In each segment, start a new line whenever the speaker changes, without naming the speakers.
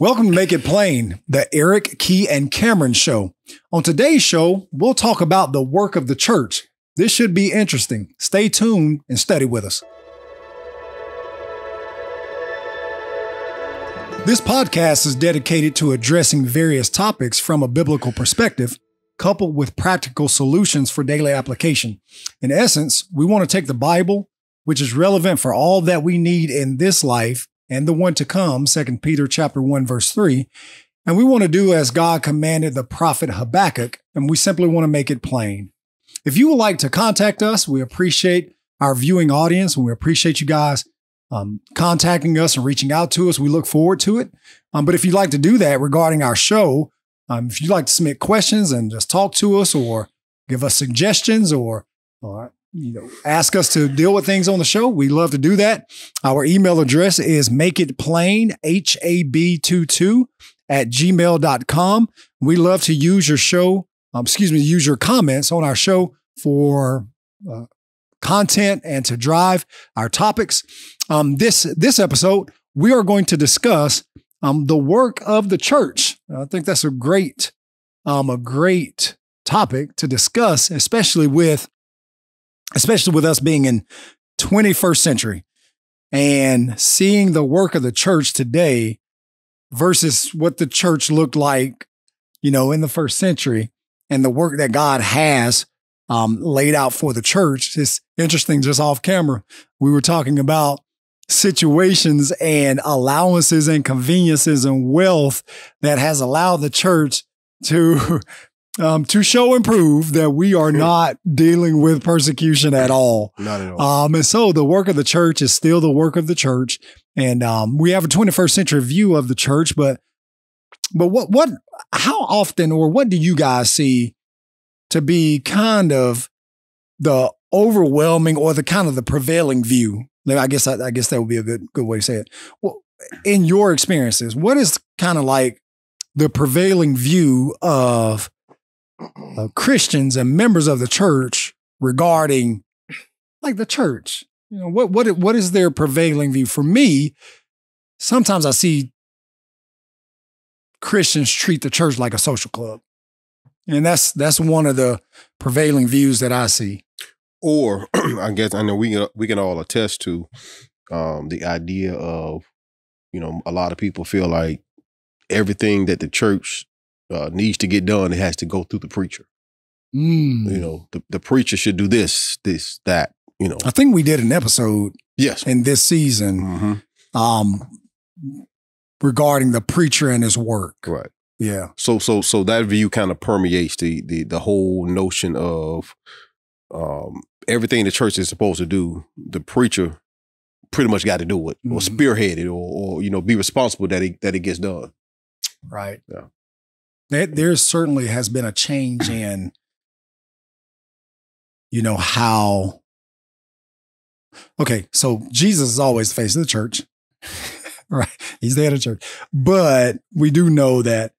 Welcome to Make It Plain, the Eric, Kee, and Cameron Show. On today's show, we'll talk about the work of the church. This should be interesting. Stay tuned and study with us. This podcast is dedicated to addressing various topics from a biblical perspective, coupled with practical solutions for daily application. In essence, we want to take the Bible, which is relevant for all that we need in this life, and the one to come, 2 Peter chapter 1 verse 3. And we want to do as God commanded the prophet Habakkuk, and we simply want to make it plain. If you would like to contact us, we appreciate our viewing audience and we appreciate you guys um, contacting us and reaching out to us. We look forward to it. Um, but if you'd like to do that regarding our show, um, if you'd like to submit questions and just talk to us or give us suggestions or, or you know, ask us to deal with things on the show, we love to do that. Our email address is make it plain, H A B 22 at gmail.com. We love to use your show, um, excuse me, use your comments on our show for uh, content and to drive our topics. Um, this, this episode, we are going to discuss um, the work of the church. I think that's a great, um, a great topic to discuss, especially with especially with us being in 21st century and seeing the work of the church today versus what the church looked like, you know, in the first century and the work that God has um, laid out for the church. It's interesting, just off camera, we were talking about situations and allowances and conveniences and wealth that has allowed the church to um, to show and prove that we are not dealing with persecution at all.
Not at all.
Um, and so the work of the church is still the work of the church. And um, we have a 21st century view of the church, but but what what how often or what do you guys see to be kind of the overwhelming or the kind of the prevailing view? I guess I, I guess that would be a good good way to say it. Well, in your experiences, what is kind of like the prevailing view of uh, Christians and members of the church regarding like the church. You know, what what what is their prevailing view? For me, sometimes I see Christians treat the church like a social club. And that's that's one of the prevailing views that I see.
Or I guess I know we we can all attest to um, the idea of you know a lot of people feel like everything that the church uh, needs to get done, it has to go through the preacher.
Mm.
You know, the, the preacher should do this, this, that. You know,
I think we did an episode
yes,
in this season
mm-hmm.
um, regarding the preacher and his work.
right.
Yeah.
So, so, so that view kind of permeates the the the whole notion of um, everything the church is supposed to do. The preacher pretty much got to do it, or
Mhm.
spearhead it, or, or you know, be responsible that it that it gets done.
Right.
Yeah.
There, there certainly has been a change in, you know, how. Okay, so Jesus is always the face of the church, right? He's the head of the church. But we do know that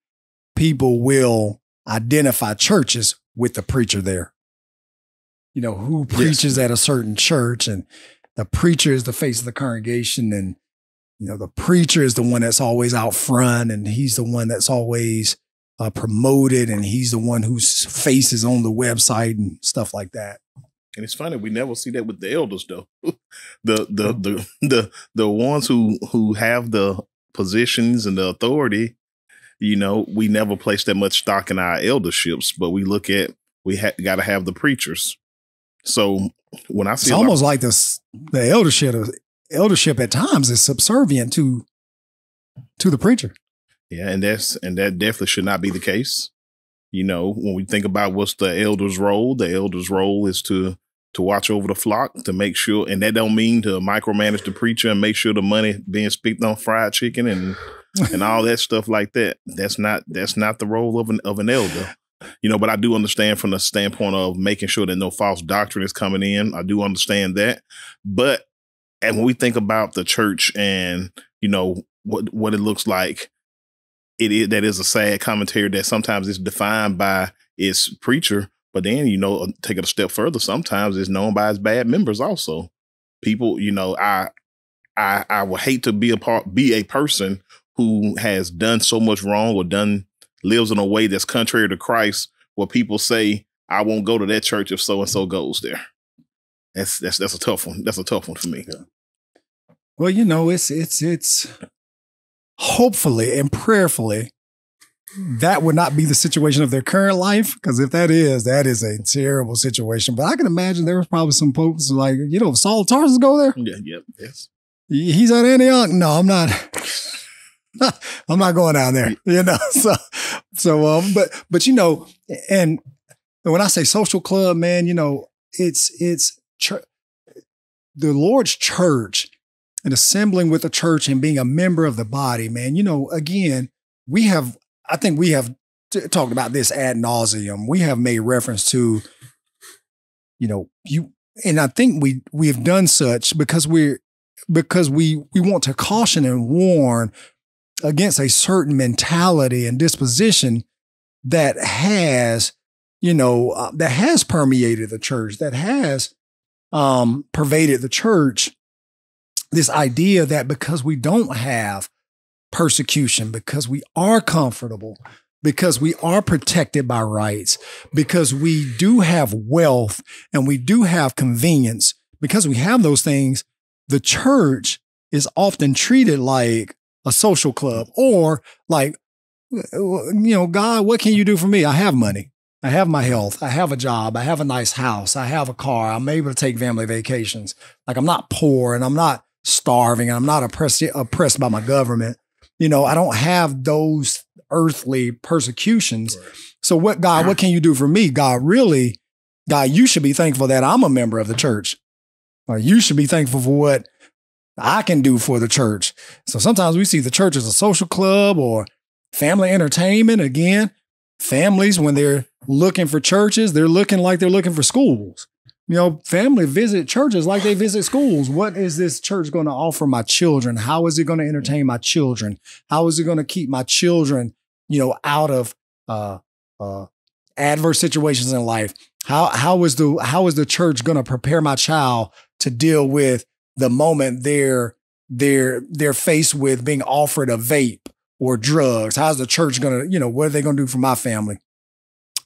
people will identify churches with the preacher there. You know, who preaches at a certain church, and the preacher is the face of the congregation, and you know, the preacher is the one that's always out front, and he's the one that's always uh, promoted, and he's the one whose face is on the website and stuff like that.
And it's funny we never see that with the elders though. the the the the the ones who who have the positions and the authority, you know, we never place that much stock in our elderships, but we look at we ha- got to have the preachers. So when I
It's
see lot-
almost like this the eldership eldership at times is subservient to to the preacher.
Yeah, and that's and that definitely should not be the case. You know, when we think about what's the elder's role, the elder's role is to to watch over the flock, to make sure, and that don't mean to micromanage the preacher and make sure the money being spent on fried chicken and and all that stuff like that. That's not that's not the role of an of an elder. You know, but I do understand from the standpoint of making sure that no false doctrine is coming in. I do understand that. But and when we think about the church and, you know, what what it looks like, it is that is a sad commentary that sometimes is defined by its preacher, but then you know take it a step further. Sometimes it's known by its bad members also. People, you know, I I I would hate to be a part be a person who has done so much wrong or done lives in a way that's contrary to Christ, where people say, I won't go to that church if so and so goes there. That's that's that's a tough one. That's a tough one for me.
Well, you know, it's it's it's hopefully and prayerfully that would not be the situation of their current life. Because if that is, that is a terrible situation. But I can imagine there was probably some folks like, you know, Saul Tarsus go there.
Yeah, yep, yes.
He's at Antioch. No, I'm not. I'm not going down there. You know, so so um, but but you know, and when I say social club, man, you know, it's it's church, the Lord's church and assembling with the church and being a member of the body, man. You know, again, we have I think we have talked about this ad nauseum. We have made reference to, you know, you, and I think we we have done such because we're because we we want to caution and warn against a certain mentality and disposition that has, you know, uh, that has permeated the church, that has um, pervaded the church. This idea that because we don't have persecution, because we are comfortable, because we are protected by rights, because we do have wealth and we do have convenience, because we have those things, the church is often treated like a social club or like, you know, God, what can you do for me? I have money. I have my health. I have a job. I have a nice house. I have a car. I'm able to take family vacations. Like I'm not poor and I'm not starving and I'm not oppressed, oppressed by my government you know, I don't have those earthly persecutions. Right. So what God, what can you do for me? God, really, God, you should be thankful that I'm a member of the church. Or you should be thankful for what I can do for the church. So sometimes we see the church as a social club or family entertainment. Again, families, when they're looking for churches, they're looking like they're looking for schools you know, family visit churches like they visit schools. What is this church going to offer my children? How is it going to entertain my children? How is it going to keep my children, you know, out of uh, uh, adverse situations in life? How how is the how is the church going to prepare my child to deal with the moment they're they're they're faced with being offered a vape or drugs? How's the church going to, you know, what are they going to do for my family?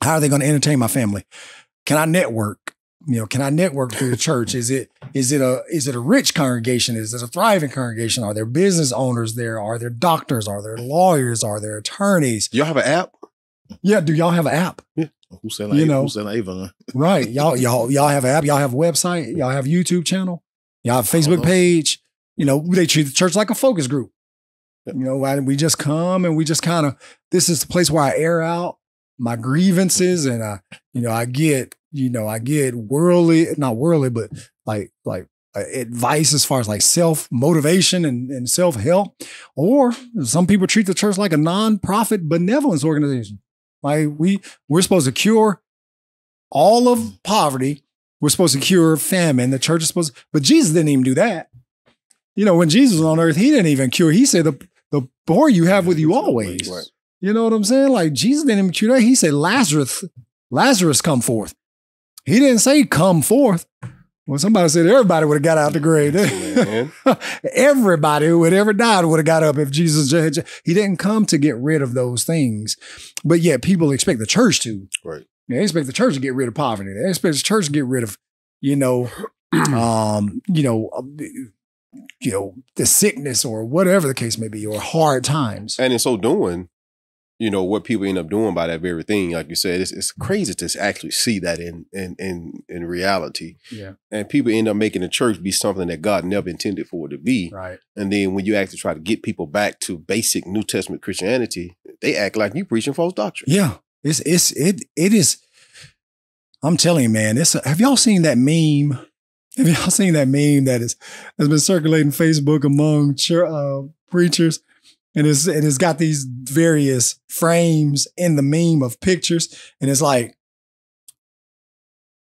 How are they going to entertain my family? Can I network? You know, can I network through the church? Is it is it a is it a rich congregation? Is it a thriving congregation? Are there business owners there? Are there doctors? Are there lawyers? Are there attorneys?
Y'all have an app?
Yeah. Do y'all have an app?
Yeah. Who's selling? You know, who's selling Avon?
right. Y'all y'all y'all have an app. Y'all have a website. Y'all have a YouTube channel. Y'all have a Facebook uh-huh. page. You know, they treat the church like a focus group. You know, why we just come and we just kind of this is the place where I air out my grievances and I, you know, I get you know, I get worldly, not worldly, but like like uh, advice as far as like self motivation and, and self help. Or some people treat the church like a non-profit benevolence organization. Like we we're supposed to cure all of poverty. We're supposed to cure famine. The church is supposed, to, but Jesus didn't even do that. You know, when Jesus was on earth, he didn't even cure. He said the the poor you have with you always. You know what I'm saying? Like Jesus didn't even cure that. He said Lazarus, Lazarus come forth. He didn't say come forth. Well, somebody said everybody would have got out the grave. everybody who had ever died would have got up if Jesus. Had. He didn't come to get rid of those things, but yet people expect the church to.
Right.
They expect the church to get rid of poverty. They expect the church to get rid of, you know, um, you know, um, you know, the sickness or whatever the case may be, or hard times.
And in so doing, you know what people end up doing by that very thing like you said it's, it's crazy to actually see that in in in in reality.
Yeah.
And people end up making the church be something that god never intended for it to be.
Right.
And then when you actually try to get people back to basic new testament christianity they act like you preaching false doctrine.
Yeah. It's it's it it is i'm telling you man it's a, have y'all seen that meme? Have y'all seen that meme that is has been circulating facebook among uh, preachers and it's and it's got these various frames in the meme of pictures, and it's like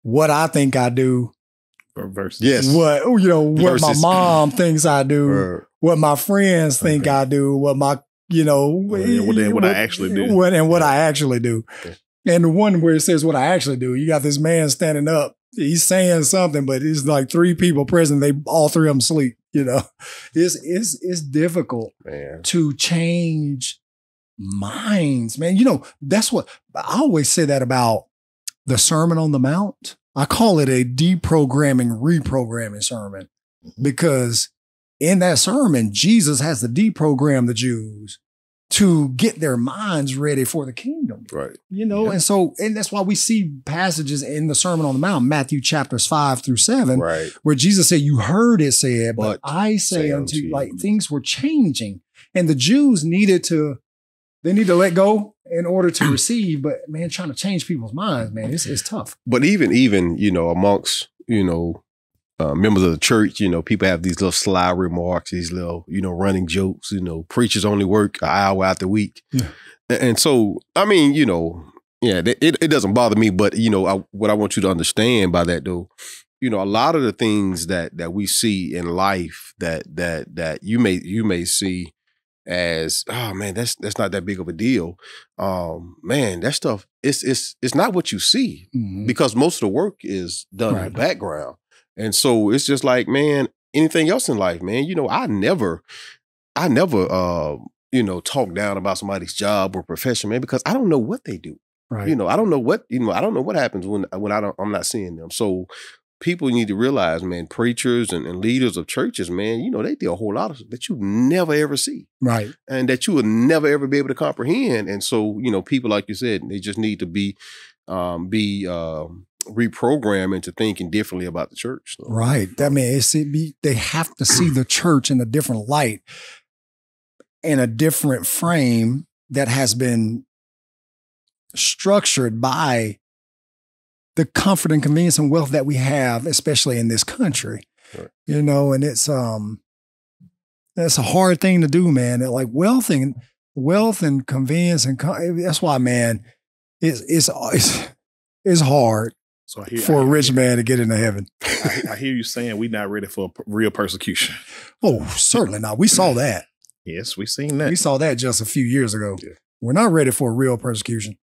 what I think I do
versus
yes,
what oh, you know what versus. my mom thinks I do, what my friends think okay. I do, what my you know
what, what, what I actually do,
what and what I actually do. Okay. And the one where it says what I actually do, you got this man standing up. He's saying something, but it's like three people present. They all three of them sleep. You know, it's it's it's difficult
Man.
to change minds, man. You know, that's what I always say that about the Sermon on the Mount. I call it a deprogramming, reprogramming sermon mm-hmm. because in that sermon, Jesus has to deprogram the Jews to get their minds ready for the kingdom.
Right.
You know,
Yeah.
and so, and that's why we see passages in the Sermon on the Mount, Matthew chapters five through seven,
Right.
where Jesus said, You heard it said, but,
But
I say,
say
unto you, like things were changing. And the Jews needed to, they need to let go in order to receive. But man, trying to change people's minds, man, it's, it's tough.
But even even you know amongst you know uh, members of the church, you know people have these little sly remarks, these little you know running jokes. You know preachers only work an hour out the week,
Yeah.
and, so I mean you know yeah it, it doesn't bother me, but you know I, what I want you to understand by that though. You know, a lot of the things that that we see in life that that that you may you may see as oh man that's that's not that big of a deal um man that stuff it's it's it's not what you see
Mhm.
because most of the work is done in the background. And so it's just like, man, anything else in life, man, you know, I never, I never, uh, you know, talk down about somebody's job or profession, man, because I don't know what they do.
Right.
You know, I don't know what, you know, I don't know what happens when when I don't, I'm not seeing them. So people need to realize, man, preachers and, and leaders of churches, man, you know, they do a whole lot of that you never ever see
right.
and that you will never ever be able to comprehend. And so, you know, people like you said, they just need to be um be um reprogrammed into thinking differently about the church. So,
Right. That mean it's it be they have to see the church in a different light, in a different frame that has been structured by the comfort and convenience and wealth that we have, especially in this country.
Right.
You know, and it's um that's a hard thing to do, man. Like wealth and wealth and convenience and that's why, man, it's it's it's, it's hard
So I hear,
for
I
a
hear-
rich man to get into heaven.
I, I hear you saying we're not ready for p- real persecution.
Oh, certainly not. We saw that.
Yes, we seen that.
We saw that just a few years ago.
Yeah.
We're not ready for real persecution.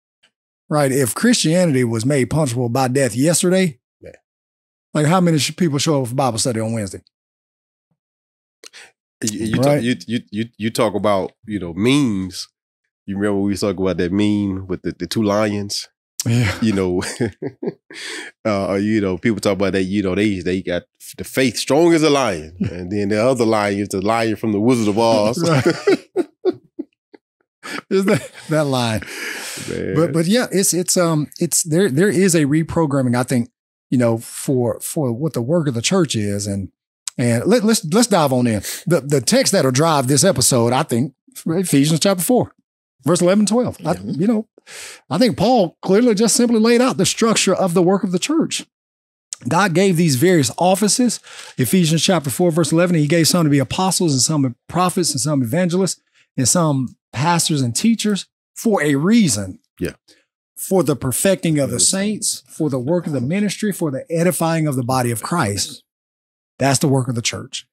Right. If Christianity was made punishable by death yesterday,
Yeah.
like how many people show up for Bible study on Wednesday?
You, you,
Right.
talk, you, you, you, you talk about, you know, memes. You remember we talk about that meme with the, the two lions?
Yeah.
You know, uh, you know, people talk about that, you know, they they got the faith strong as a lion. And then the other lion is the lion from the Wizard of Oz.
Is that, that line.
Man.
But but yeah, it's it's um it's there there is a reprogramming, I think, you know, for for what the work of the church is. And and let, let's let's dive on in. The the text that'll drive this episode, I think, Ephesians chapter four, verse 11, 12. I,
Mhm.
you know, I think Paul clearly just simply laid out the structure of the work of the church. God gave these various offices. Ephesians chapter 4, verse 11, he gave some to be apostles and some prophets and some evangelists and some pastors and teachers for a reason.
Yeah.
For the perfecting of the saints, for the work of the ministry, for the edifying of the body of Christ. That's the work of the church.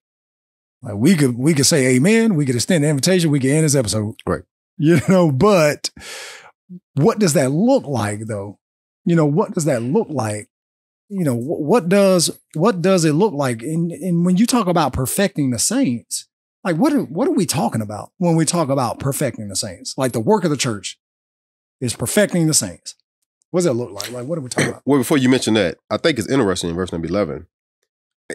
Like we could we could say amen, we could extend the invitation, we could end this episode.
Right.
You know, but what does that look like though? You know, what does that look like? You know, wh- what does what does it look like? And and when you talk about perfecting the saints, like what are what are we talking about when we talk about perfecting the saints? Like the work of the church is perfecting the saints. What does that look like? Like what are we talking about?
Well, before you mention that, I think it's interesting in verse number 11.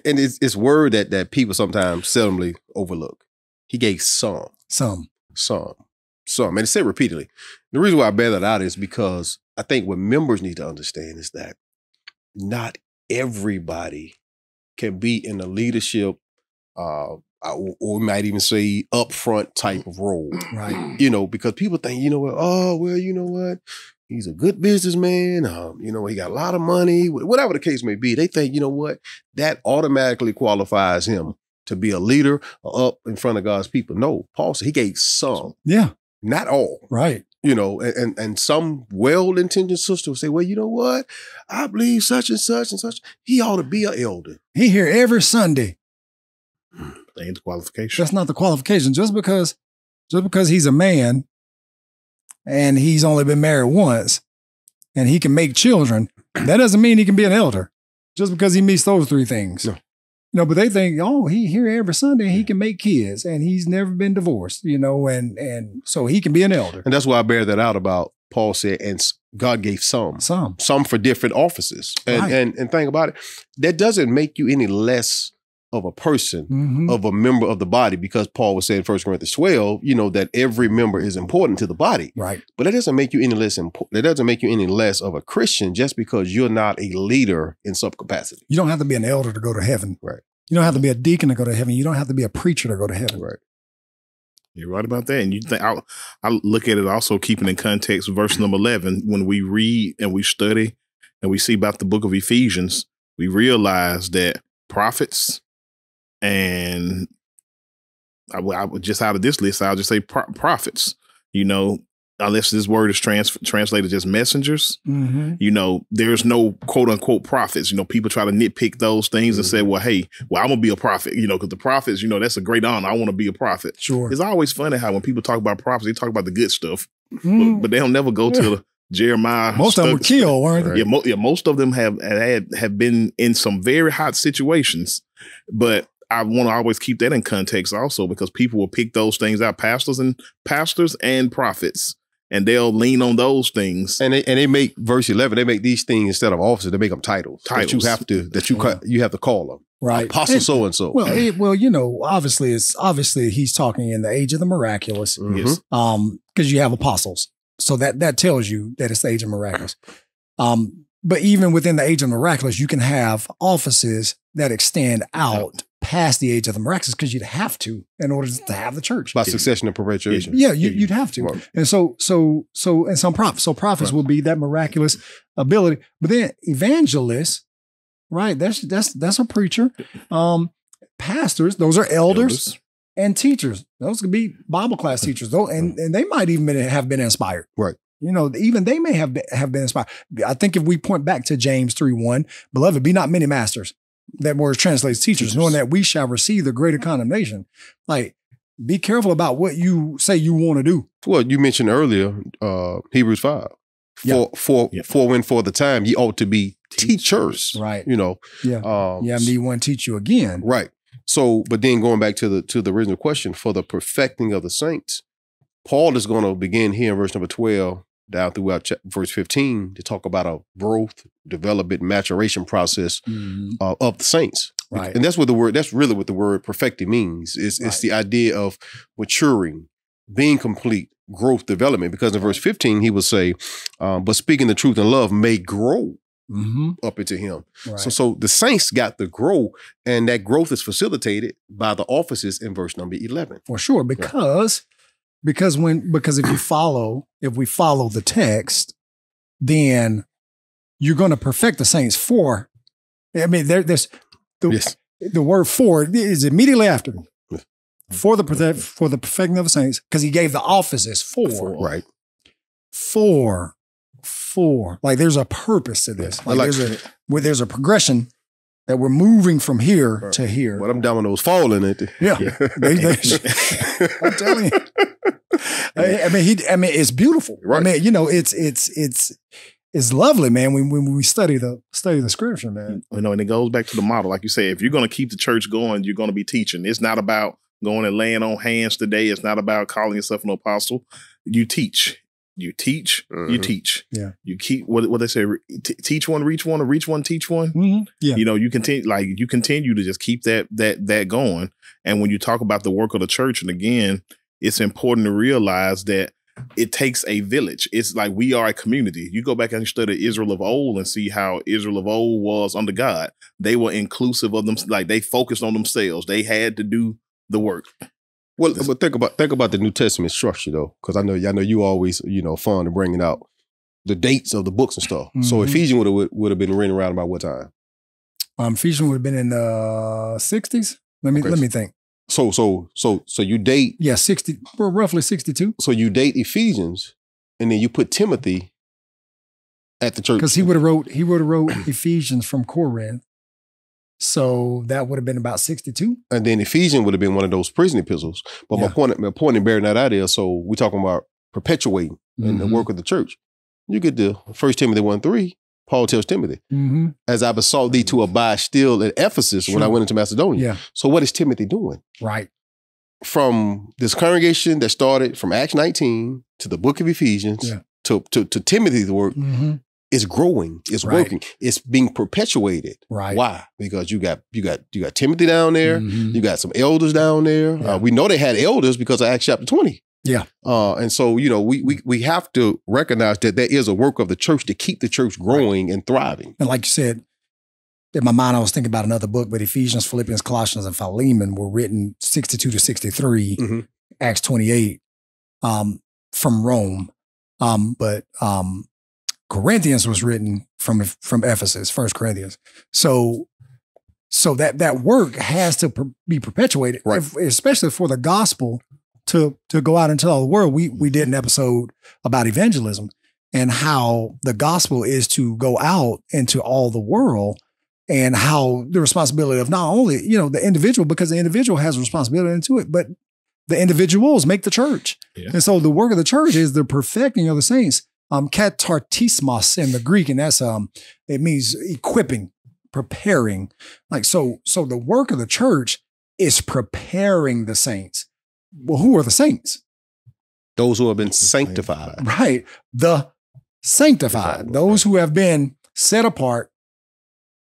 And it's, it's word that, that people sometimes seldomly overlook. He gave some,
Some.
some, some. And it said repeatedly. The reason why I bear that out is because I think what members need to understand is that not everybody can be in a leadership, uh, or or we might even say upfront type of role
Right.
you know, because people think, you know what, oh, well, you know what, he's a good businessman, um, you know, he got a lot of money, whatever the case may be. They think, you know what, that automatically qualifies him to be a leader up in front of God's people. No, Paul said he gave some,
Yeah.
not all,
Right.
You know, and and, some well-intentioned sister will say, well, you know what, I believe such and such and such. He ought to be an elder.
He here every Sunday.
Hmm, that ain't the qualification.
That's not the qualification. Just because just because he's a man and he's only been married once and he can make children, that doesn't mean he can be an elder. Just because he meets those three things.
No.
You know, but they think, oh, he here every Sunday, he can make kids, and he's never been divorced. You know, and and so he can be an elder.
And that's why I bear that out about Paul said, and God gave some,
Some,
some for different offices. And
Right.
and and think about it, that doesn't make you any less of a person.
Mhm.
Of a member of the body, because Paul was saying First Corinthians 12, you know, that every member is important to the body.
right?
But that doesn't make you any less important. That doesn't make you any less of a Christian just because you're not a leader in some capacity.
You don't have to be an elder to go to heaven.
Right.
You don't have to be a deacon to go to heaven. You don't have to be a preacher to go to heaven.
Right.
You're right about that. And you think I, I look at it also keeping in context verse number 11 when we read and we study and we see about the book of Ephesians, we realize that prophets and I, would- I would just out of this list, I'll just say pro- prophets, you know, unless this word is trans- translated as messengers,
Mm-hmm.
you know, there's no quote unquote prophets. You know, people try to nitpick those things and say, well, hey, well, I'm gonna be a prophet, you know, because the prophets, you know, that's a great honor. I want to be a prophet.
Sure.
It's always funny how when people talk about prophets, they talk about the good stuff,
Mhm.
but, but they don't never go to the Jeremiah.
Most of them were killed, weren't they?
Yeah, mo- yeah, most of them have had have been in some very hot situations, but I want to always keep that in context also because people will pick those things out, pastors and pastors and prophets, and they'll lean on those things.
And they and they make verse eleven. They make these things instead of offices. They make them titles. That
Titles.
you have to that you ca- you have to call them
Right.
apostle so and so.
well, it, well, you know, obviously, it's obviously he's talking in the age of the miraculous,
Mhm.
Yes.
um, because you have apostles, so that that tells you that it's the age of miraculous. Um, but even within the age of miraculous, you can have offices that extend out past the age of the miraculous because you'd have to in order to have the church.
by succession and perpetuation.
Yeah, you, you'd have to.
Right.
And so, so, so, and some prophets. So prophets will be that miraculous ability. But then evangelists, right? That's that's that's a preacher. Um, pastors, those are elders, and teachers. Those could be Bible class teachers. Though, and and they might even been, have been inspired.
Right.
You know, even they may have been, have been inspired. I think if we point back to James three one, beloved, be not many masters. That word translates teachers,
Teachers.
knowing that we shall receive the greater condemnation. Like, be careful about what you say you want to do.
Well, you mentioned earlier uh, Hebrews five. For
Yeah.
for
Yeah.
for when for the time ye ought to be teachers.
Right.
You know.
Yeah.
Um,
Yeah, me one teach you again.
Right. So, but then going back to the to the original question for the perfecting of the saints, Paul is going to begin here in verse number twelve down throughout verse fifteen to talk about a growth, development, maturation process
Mhm.
uh, of the saints.
Right.
And that's what the word. That's really what the word perfecting means. It's it's the idea of maturing, being complete, growth, development. Because in verse fifteen he will say, um, "But speaking the truth in love may grow
hmm
up into him."
Right.
So, so the saints got to grow, and that growth is facilitated by the offices in verse number eleven.
for sure because because when because if you follow if we follow the text then you're going to perfect the saints for i mean there, there's the,
Yes.
the word for is immediately after
Yes.
for the for the perfecting of the saints because he gave the offices for
For.
Right.
for for like there's a purpose to this like,
like-
there's a where there's a progression that we're moving from here
Right.
to here
Well, them dominoes falling at the.
yeah, They- they- I'm telling you. I, I mean, he. I mean, it's beautiful. I
Right.
mean, you know, it's it's it's it's lovely, man. When when we study the study the scripture, man.
You know, and it goes back to the model. Like you say, if you're going to keep the church going, you're going to be teaching. It's not about going and laying on hands today. It's not about calling yourself an apostle. You teach. You teach. You
Mhm.
teach.
Yeah.
You keep what what they say. t- teach one, reach one, or reach one, teach one.
Yeah,
You know, you continue like you continue to just keep that that that going. And when you talk about the work of the church, and again, it's important to realize that it takes a village. It's like we are a community. You go back and study Israel of old and see how Israel of old was under God. They were inclusive of them, like they focused on themselves. They had to do the work.
Well, but think about think about the New Testament structure though, because I know I know you always you know fun to bringing out the dates of the books and stuff. So
Mhm.
Ephesians would have would have been written around about what time?
um, Ephesians would have been in the sixties. Let me
Okay.
let me think.
So so so so you date
Yeah, sixty, well, roughly sixty-two,
so you date Ephesians, and then you put Timothy at the church
because he would have wrote he would have wrote Ephesians from Corinth, so that would have been about sixty-two.
and then Ephesians would have been one of those prison epistles. But my point, my point in bearing that out is, so we're talking about perpetuating in the
Mhm.
work of the church. You get the First Timothy one three, Paul tells Timothy,
Mm-hmm.
as I besought thee to abide still at Ephesus when I went into Macedonia.
Yeah.
So what is Timothy doing?
Right.
From this congregation that started from Acts 19 to the book of Ephesians
Yeah.
to, to, to Timothy's work
Mm-hmm.
is growing, it's
Right.
working, it's being perpetuated.
Right.
Why? Because you got you got you got Timothy down there,
Mhm.
you got some elders down there.
Yeah.
Uh, we know they had elders because of Acts chapter 20.
Yeah.
Uh, and so, you know, we, we we have to recognize that there is a work of the church to keep the church growing and thriving.
And like you said, in my mind, I was thinking about another book, but Ephesians, Philippians, Colossians, and Philemon were written 62 to 63,
Mhm.
Acts 28, um, from Rome. Um, but um, Corinthians was written from from Ephesus, First Corinthians. So, so that that work has to per- be perpetuated,
Right.
if- especially for the gospel to to go out into all the world. We we did an episode about evangelism and how the gospel is to go out into all the world and how the responsibility of not only you know the individual because the individual has a responsibility into it but the individuals make the church
Yeah.
and so the work of the church is the perfecting of the saints um katartismos in the greek and that's um it means equipping preparing like so so the work of the church is preparing the saints well who are the saints
Those who have been sanctified.
Right. The sanctified,
Sanctified,
those who have been set apart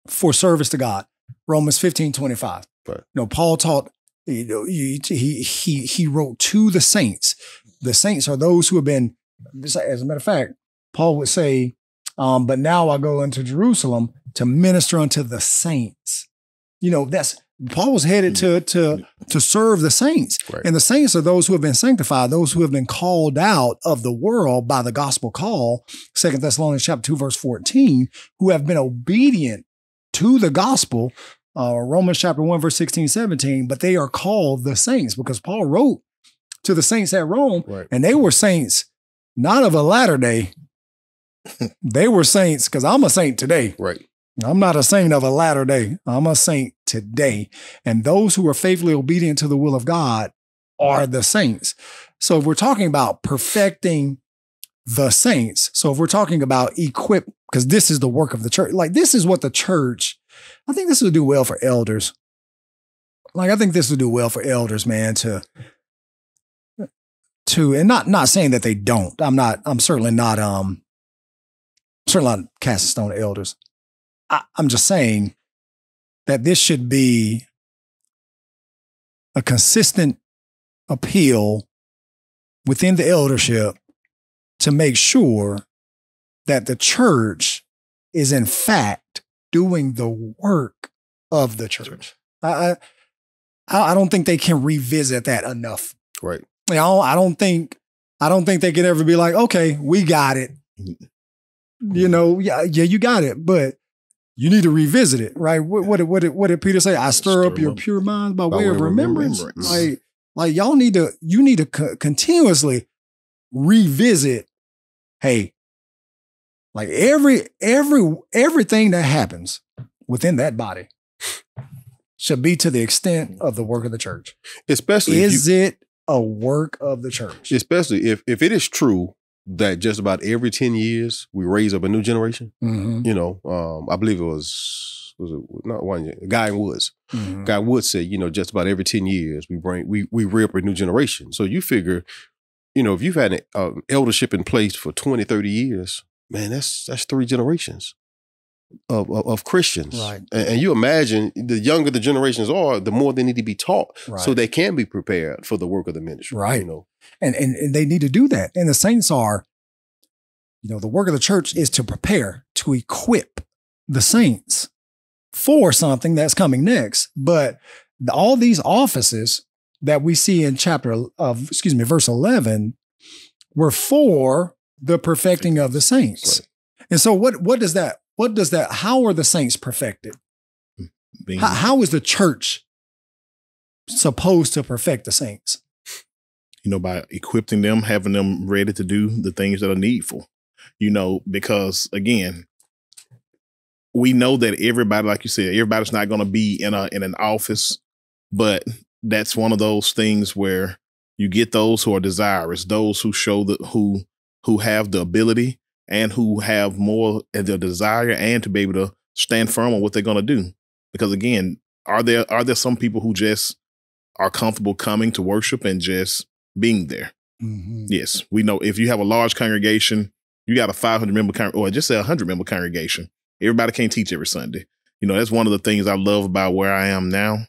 for service to God. Romans 15, 25.
Right.
You know, Paul taught, you know, he, he, he, he wrote to the saints. The saints are those who have been, as a matter of fact, Paul would say, um, but now I go into Jerusalem to minister unto the saints. You know, that's Paul was headed to to to serve the saints.
Right.
And the saints are those who have been sanctified, those who have been called out of the world by the gospel call, Second Thessalonians chapter 2, verse 14, who have been obedient to the gospel, uh, Romans chapter 1, verse 16, 17, but they are called the saints because Paul wrote to the saints at Rome,
Right.
and they were saints not of a latter day. they were saints because I'm a saint today.
Right.
I'm not a saint of a latter day. I'm a saint today. And those who are faithfully obedient to the will of God are the saints. So if we're talking about perfecting the saints, so if we're talking about equip, because this is the work of the church, like this is what the church, I think this would do well for elders. Like I think this would do well for elders, man, to to and not not saying that they don't. I'm not, I'm certainly not um certainly not casting stone elders. I, I'm just saying that this should be a consistent appeal within the eldership to make sure that the church is in fact doing the work of the church. I I, I don't think they can revisit that enough.
Right.
You know, I don't think I don't think they could ever be like, okay, we got it. Mm-hmm. You know, yeah, yeah, you got it, but you need to revisit it, right? What what did, what did, what did Peter say? I stir,
Stir
up your
up
pure minds by, way of remembrance.
remembrance.
Like like y'all need to you need to co- continuously revisit. Hey, like every every everything that happens within that body should be to the extent of the work of the church.
Especially if you,
Is it a work of the church?
especially if if it is true that just about every 10 years we raise up a new generation,
Mhm,
you know, um, I believe it was was it not one year, Guy Woods.
mhm.
Guy Woods said, you know, just about every 10 years we bring we we rear up a new generation. So you figure, you know, if you've had an uh, eldership in place for 20, 30 years, man, that's that's three generations of of, of Christians.
Right.
And, and you imagine the younger the generations are, the more they need to be taught
Right.
so they can be prepared for the work of the ministry.
Right.
You know.
and, and and they need to do that. And the saints are, you know, the work of the church is to prepare, to equip the saints for something that's coming next. But the- all these offices that we see in chapter of, excuse me, verse 11 were for the perfecting of the saints. And so what what does that what does that how are the saints perfected?
Hmm, being-
How, how is the church supposed to perfect the saints?
you know, by equipping them, having them ready to do the things that are needful. You know, because again, we know that everybody, like you said, everybody's not going to be in a in an office, but that's one of those things where you get those who are desirous, those who show the who who have the ability and who have more of the desire and to be able to stand firm on what they're going to do. Because again, are there are there some people who just are comfortable coming to worship and just being there?
Mhm.
Yes, we know if you have a large congregation, you got a 500 member or just say a 100 member congregation. Everybody can't teach every Sunday. You know, that's one of the things I love about where I am now.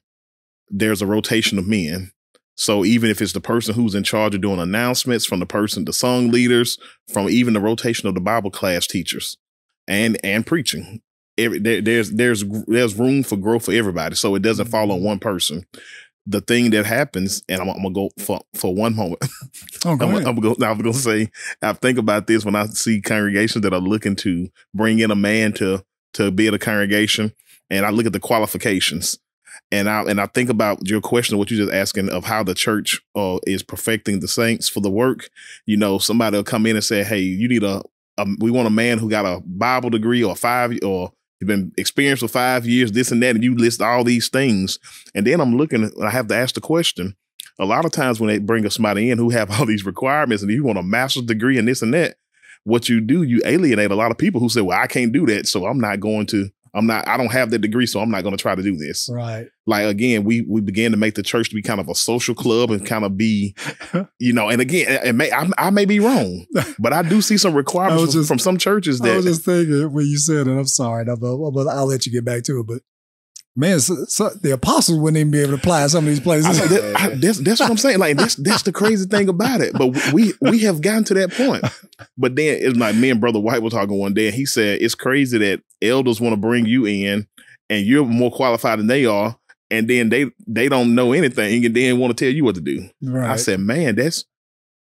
There's a rotation of men. So even if it's the person who's in charge of doing announcements, from the person, the song leaders, from even the rotation of the Bible class teachers, and and preaching, every there, there's there's there's room for growth for everybody. So it doesn't fall on mm-hmm. one person. The thing that happens, and I'm, I'm gonna go for for one moment.
Oh, go
I'm. I'm going I'm to say I think about this when I see congregations that are looking to bring in a man to to be at a congregation, and I look at the qualifications, and I and I think about your question, what you just asking of how the church uh, is perfecting the saints for the work. You know, somebody will come in and say, "Hey, you need a, a we want a man who got a Bible degree or five or." You've been experienced for five years, this and that, and you list all these things. And then I'm looking, I have to ask the question, a lot of times when they bring somebody in who have all these requirements and you want a master's degree and this and that, what you do, you alienate a lot of people who say, Well, I can't do that. So I'm not going to, I'm not, I don't have that degree, so I'm not going to try to do this.
Right.
Like again, we we began to make the church to be kind of a social club and kind of be, you know, and again, it may I, I may be wrong, but I do see some requirements from,
just-
from some churches
I was just thinking when you said it. I'm sorry, but, I'll let you get back to it. But man, so, so the apostles wouldn't even be able to apply some of these places.
know that- I- that's, that's what I'm saying. Like that's that's the crazy thing about it. But we we have gotten to that point. But then it's like me and brother White were talking one day, and he said it's crazy that elders want to bring you in, and you're more qualified than they are, and then they they don't know anything, and then want to tell you what to do.
right.
I said, man, that's.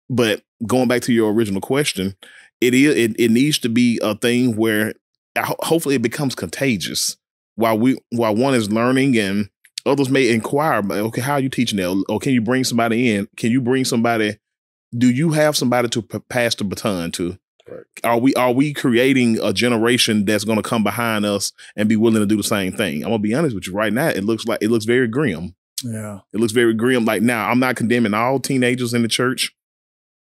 But going back to your original question, it is it, it needs to be a thing where hopefully it becomes contagious. While we while one is learning and others may inquire, okay, how are you teaching that? Or can you bring somebody in? Can you bring somebody? Do you have somebody to pass the baton to?
Right.
Are we are we creating a generation that's going to come behind us and be willing to do the same thing? I'm gonna be honest with you. Right now, it looks like it looks very grim.
yeah.
It looks very grim. Like now, I'm not condemning all teenagers in the church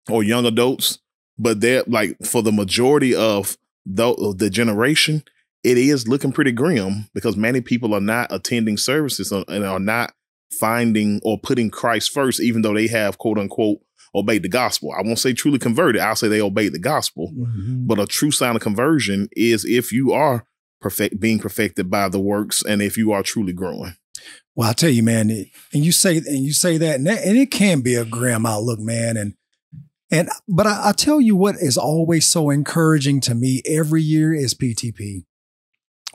or young adults, but they're like for the majority of the, of the generation, it is looking pretty grim because many people are not attending services and are not finding or putting Christ first, even though they have quote unquote obeyed the gospel. I won't say truly converted. I'll say they obeyed the gospel.
Mhm.
But a true sign of conversion is if you are perfect, being perfected by the works, and if you are truly growing.
Well, I tell you, man, it- and you say and you say that, and, that, and it can be a grim outlook, man. And and but I, I tell you what is always so encouraging to me every year is PTP.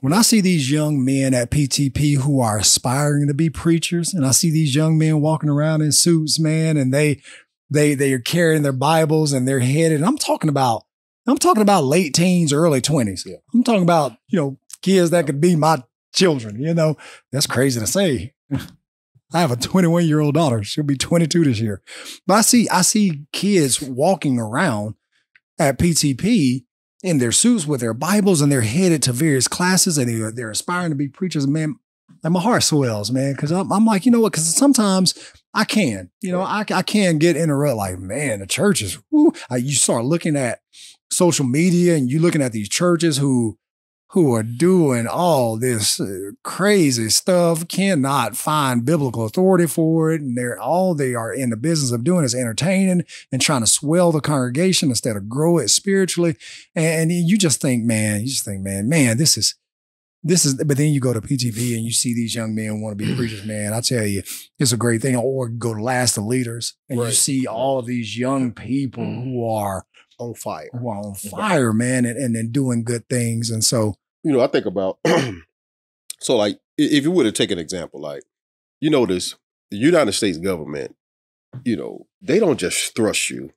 When I see these young men at PTP who are aspiring to be preachers, and I see these young men walking around in suits, man, and they they they are carrying their Bibles and they're headed. I'm talking about I'm talking about late teens, early twenties.
Yeah.
I'm talking about you know kids that could be my children. You know, that's crazy to say. I have a 21 year old daughter. She'll be 22 this year. But I see I see kids walking around at PTP in their suits with their Bibles and they're headed to various classes and they're, they're aspiring to be preachers. Man, and my heart swells, man, because I'm, I'm like, you know what? Because sometimes I can, you know, I, I can get in a rut like, man, the churches, whoo. I, you start looking at social media and you looking at these churches who who are doing all this uh, crazy stuff cannot find biblical authority for it and they're all they are in the business of doing is entertaining and trying to swell the congregation instead of grow it spiritually and you just think man you just think man man this is this is but then you go to ptp and you see these young men want to be preachers man. I tell you it's a great thing. Or go to Lads to Leaders and you see all of these young people mm-hmm. who are
on fire.
who are on fire man and, and then doing good things. And so
you know, I think about so like if you were to take an example, like you notice the United States government, you know, they don't just thrust you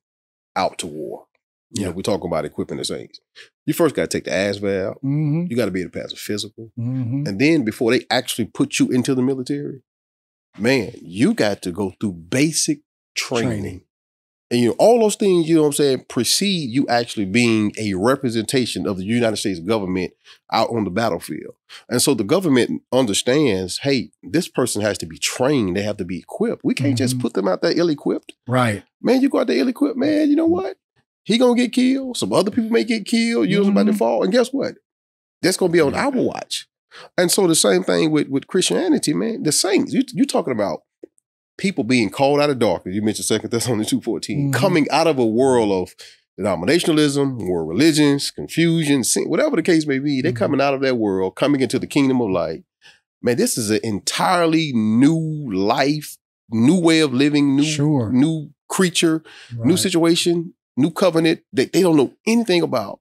out to war. You know,
Yeah.
we're talking about equipping the saints. You first got to take the ASVAB out.
mhm,
You got to be able to pass a physical.
mhm.
And then before they actually put you into the military, man, you got to go through basic training.
Training.
And you know, all those things, you know what I'm saying, precede you actually being a representation of the United States government out on the battlefield. And so the government understands, hey, this person has to be trained, they have to be equipped. We can't just
Mhm.
put them out there ill-equipped.
right
Man, you go out there ill-equipped, man, you know what? He gonna get killed. Some other people may get killed. You know, somebody
Mhm.
fall. And guess what? That's gonna be on our watch. And so the same thing with with Christianity, man. The saints. You you talking about people being called out of darkness. You mentioned Second Thessalonians two
Mhm.
coming out of a world of denominationalism, world religions, confusion, sin, whatever the case may be. They're
Mhm.
coming out of that world, coming into the kingdom of light. Man, this is an entirely new life, new way of living, new
Sure.
new creature, new situation, new covenant that they don't know anything about.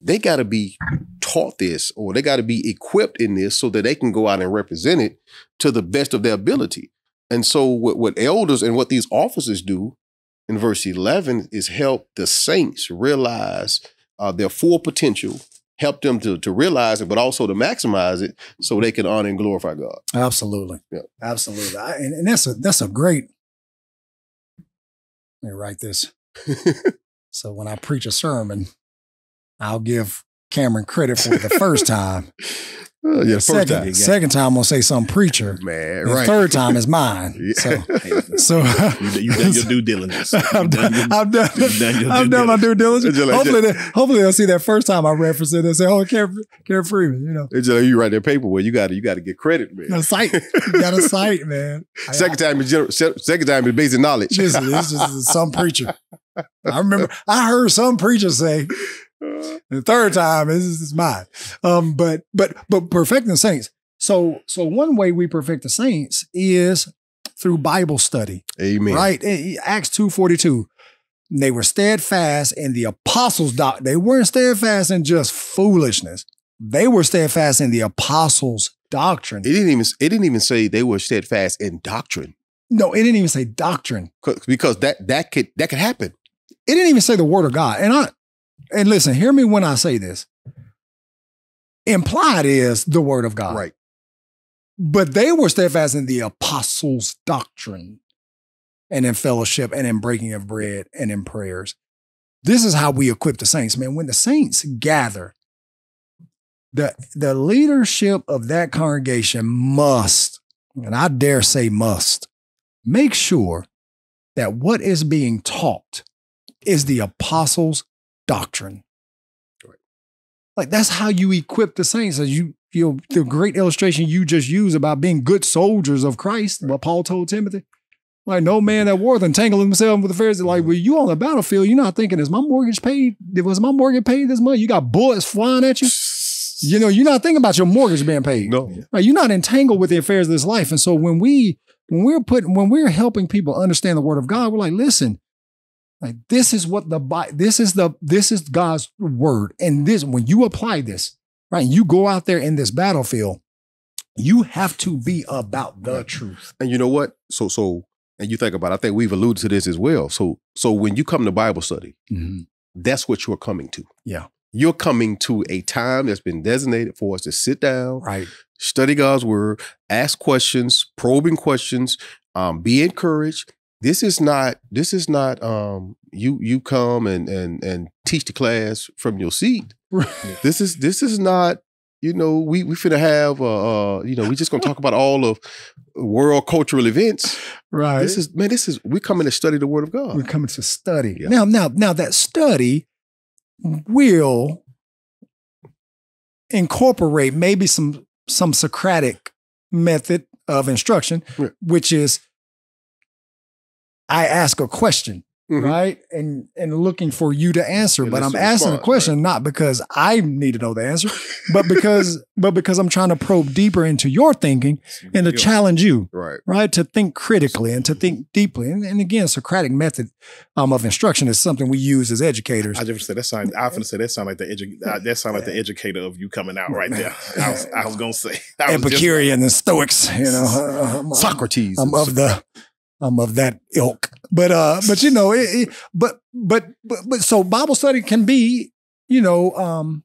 They got to be taught this or they got to be equipped in this so that they can go out and represent it to the best of their ability. And so, what, what elders and what these officers do in verse 11 is help the saints realize uh, their full potential, help them to, to realize it, but also to maximize it so they can honor and glorify God.
Absolutely.
Yeah.
Absolutely. I, and, and that's a that's a great. Let me write this. So when I preach a sermon, I'll give Cameron credit for it the first time.
Uh, yeah, first
second,
time.
second time I'm gonna say some preacher.
Man,
The
right.
third time is mine.
Yeah.
So so
You, you done your due diligence.
I've done,
your-
I've done,
done
I've done my due diligence.
Like
Hopefully, they, hopefully they'll see that first time I reference it and say, "Oh, Cameron, Cameron Freeman," you know,
It's just like you write that paper where you got to you got to get credit, man.
a sight, you got a sight, man. I-
Second time is general, second time is basic knowledge.
Listen, this is some preacher. I remember I heard some preachers say the third time this is is mine. Um, but but but perfecting the saints. So so one way we perfect the saints is through Bible study,
Amen.
right? Eh, Acts two forty two. They were steadfast in the apostles' doc. They weren't steadfast in just foolishness. They were steadfast in the apostles' doctrine.
It didn't even it didn't even say they were steadfast in doctrine
no, it didn't even say doctrine.
'Cause- because that that could that could happen.
It didn't even say the word of God. And I and listen, hear me when I say this. Implied is the word of God.
Right.
But they were steadfast in the apostles' doctrine and in fellowship and in breaking of bread and in prayers. This is how we equip the saints, man. When the saints gather, the, the leadership of that congregation must, and I dare say must, make sure that what is being taught is the apostles' doctrine.
Right.
Like that's how you equip the saints. As you, you know, the great illustration you just used about being good soldiers of Christ, what Paul told Timothy. Like no man that war entangled himself with the Pharisees. Like, mm-hmm. well, you on the battlefield, you're not thinking, is my mortgage paid? Was my mortgage paid this month? You got bullets flying at you. You know, you're not thinking about your mortgage being paid.
No.
Right? You're not entangled with the affairs of this life. And so when we when we're putting when we're helping people understand the word of God, we're like, listen, like this is what the this is the this is God's word. And this when you apply this, right? You go out there in this battlefield, you have to be about the truth.
And you know what? So so and you think about it, I think we've alluded to this as well. So so when you come to Bible study, that's what you're coming to.
Yeah.
You're coming to a time that's been designated for us to sit down,
Right.
study God's word, ask questions, probing questions, um, be encouraged. This is not this is not um you you come and and and teach the class from your seat. This is this is not you know we we finna have uh, uh you know we just gonna talk about all of world cultural events.
Right.
This is man. This is we coming to study the Word of God.
we're coming to study.
Yeah.
Now, now, now that study will incorporate maybe some some Socratic method of instruction,
Right.
which is I ask a question,
Mhm.
right? And and looking for you to answer.
And
but I'm asking a
response,
question not because I need to know the answer, but because but because I'm trying to probe deeper into your thinking and to challenge you
Right.
right? To think critically and to think deeply. And, and again, Socratic method um, of instruction is something we use as educators.
I just said that sound. I often say that sound like the edu- uh, that sound like the educator of you coming out right there. I was, I was gonna say I was just-
Epicurean and Stoics, you know. uh, I'm,
Socrates.
I'm of the I'm of that ilk. But uh, but you know, it, it- but but but but so Bible study can be, you know, um,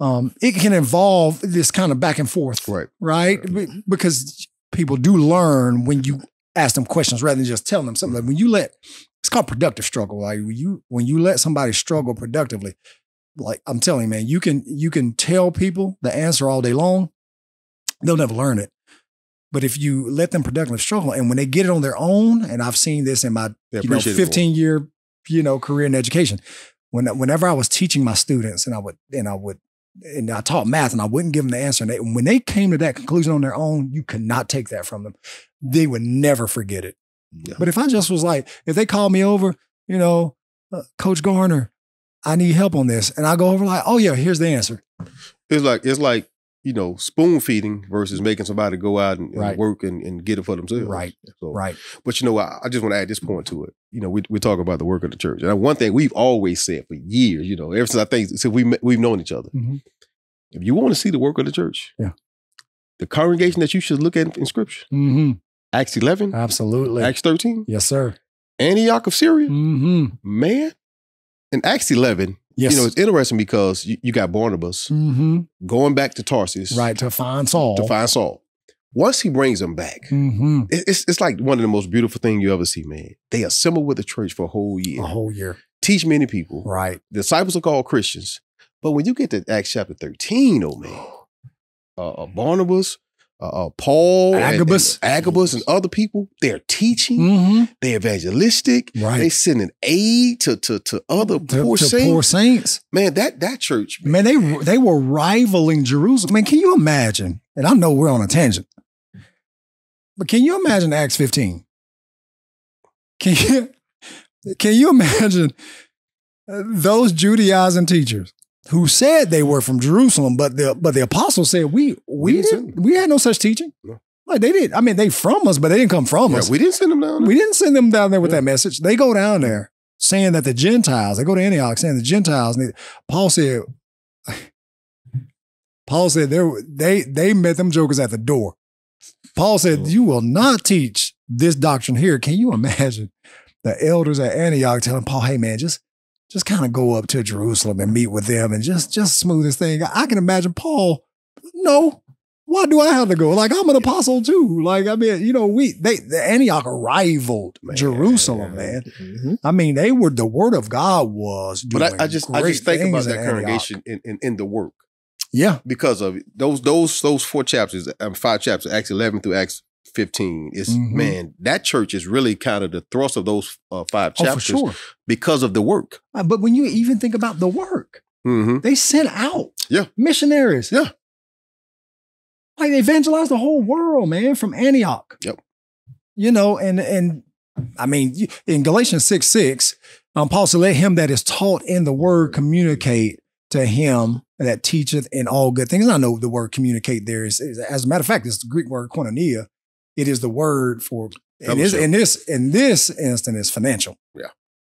um, it can involve this kind of back and forth,
right.
right? Be- Because people do learn when you ask them questions rather than just telling them something. Like when you let it's called productive struggle. Like when you when you let somebody struggle productively, like I'm telling you, man, you can you can tell people the answer all day long, they'll never learn it. But if you let them productively struggle, and when they get it on their own, and I've seen this in my you know
appreciate it more.
15 year you know, career in education. When whenever I was teaching my students and I would and I would and I taught math and I wouldn't give them the answer. And they, when they came to that conclusion on their own, you could not take that from them. They would never forget it.
Yeah.
But if I just was like, if they called me over, you know, uh, Coach Garner, I need help on this, and I go over like, oh yeah, here's the answer.
It's like it's like you know spoon feeding versus making somebody go out and, and
Right.
work and, and get it for themselves.
Right.
So,
Right.
But you know what? I just want to add this point to it. You know, we we talk about the work of the church, and one thing we've always said for years. You know, ever since I think since we we've known each other.
Mhm.
If you want to see the work of the church,
Yeah.
the congregation that you should look at in Scripture,
hmm
Acts eleven,
Absolutely.
Acts thirteen,
yes, sir.
Antioch of Syria,
hmm
man. In Acts eleven,
Yes.
you know, it's interesting because you, you got Barnabas
hmm
going back to Tarsus,
Right to find Saul.
to find Saul. Once he brings them back,
hmm
it- it's it's like one of the most beautiful things you ever see, man. They assemble with the church for a whole year,
A whole year.
teach many people.
Right.
Disciples are called Christians, but when you get to Acts chapter thirteen, oh man, uh, uh, Barnabas, uh, uh, Paul,
Agabus.
and, Agabus, and other people, they're teaching,
hmm
they're evangelistic, they
Right.
sending aid to to to other
To,
poor
to
saints.
poor saints.
man, that that church,
Man, they they were rivaling Jerusalem. Man, can you imagine? And I know we're on a tangent, but can you imagine Acts 15? Can you can you imagine uh, those Judaizing teachers who said they were from Jerusalem, but the but the apostles said we we
didn't
didn't, we had no such teaching.
No.
Like they did. I mean, they from us, but they didn't come from
Yeah,
us.
we didn't send them down. there.
We didn't send them down there with
Yeah.
that message. They go down there saying that the Gentiles, they go to Antioch saying the Gentiles need. Paul said, Paul said they they they met them jokers at the door. Paul said, oh. "You will not teach this doctrine here." Can you imagine the elders at Antioch telling Paul, "Hey man, just just kind of go up to Jerusalem and meet with them and just just smooth this thing." I can imagine Paul. No, why do I have to go? Like I'm an apostle too. Like I mean, you know, we they the Antioch rivaled
Man.
Jerusalem, man.
Mhm.
I mean, they were the word of God was.
But I, I just I just think about
things in
that congregation in, in, in the work
Yeah,
because of it. those those those four chapters, um, five chapters, Acts eleven through Acts fifteen. Is
Mhm.
man that church is really kind of the thrust of those uh, five
oh
chapters
sure.
because of the work.
Uh, But when you even think about the work,
Mm-hmm.
they sent out
Yeah.
missionaries.
Yeah.
like they evangelized the whole world, man, from Antioch.
Yep.
You know, and and I mean, in Galatians six six, um, Paul said, "Let him that is taught in the word communicate to him that teacheth in all good things." And I know the word communicate there is, is- as a matter of fact, it's the Greek word koinonia. It is the word for in this in this in this instant is financial.
Yeah.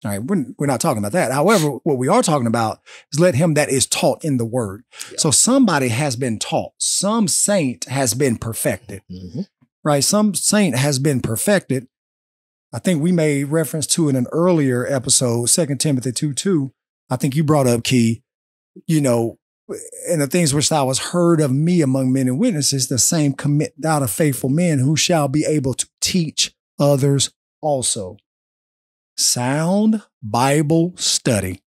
All right, we're, we're not talking about that. However, what we are talking about is let him that is taught in the word.
Yeah.
So somebody has been taught. Some saint has been perfected,
Mhm.
right? Some saint has been perfected. I think we made reference to in an earlier episode, Second Timothy 2 2. I think you brought up Kee, you know, and the things which thou hast heard of me among men and witnesses, the same commit thou to faithful men who shall be able to teach others also. Sound Bible study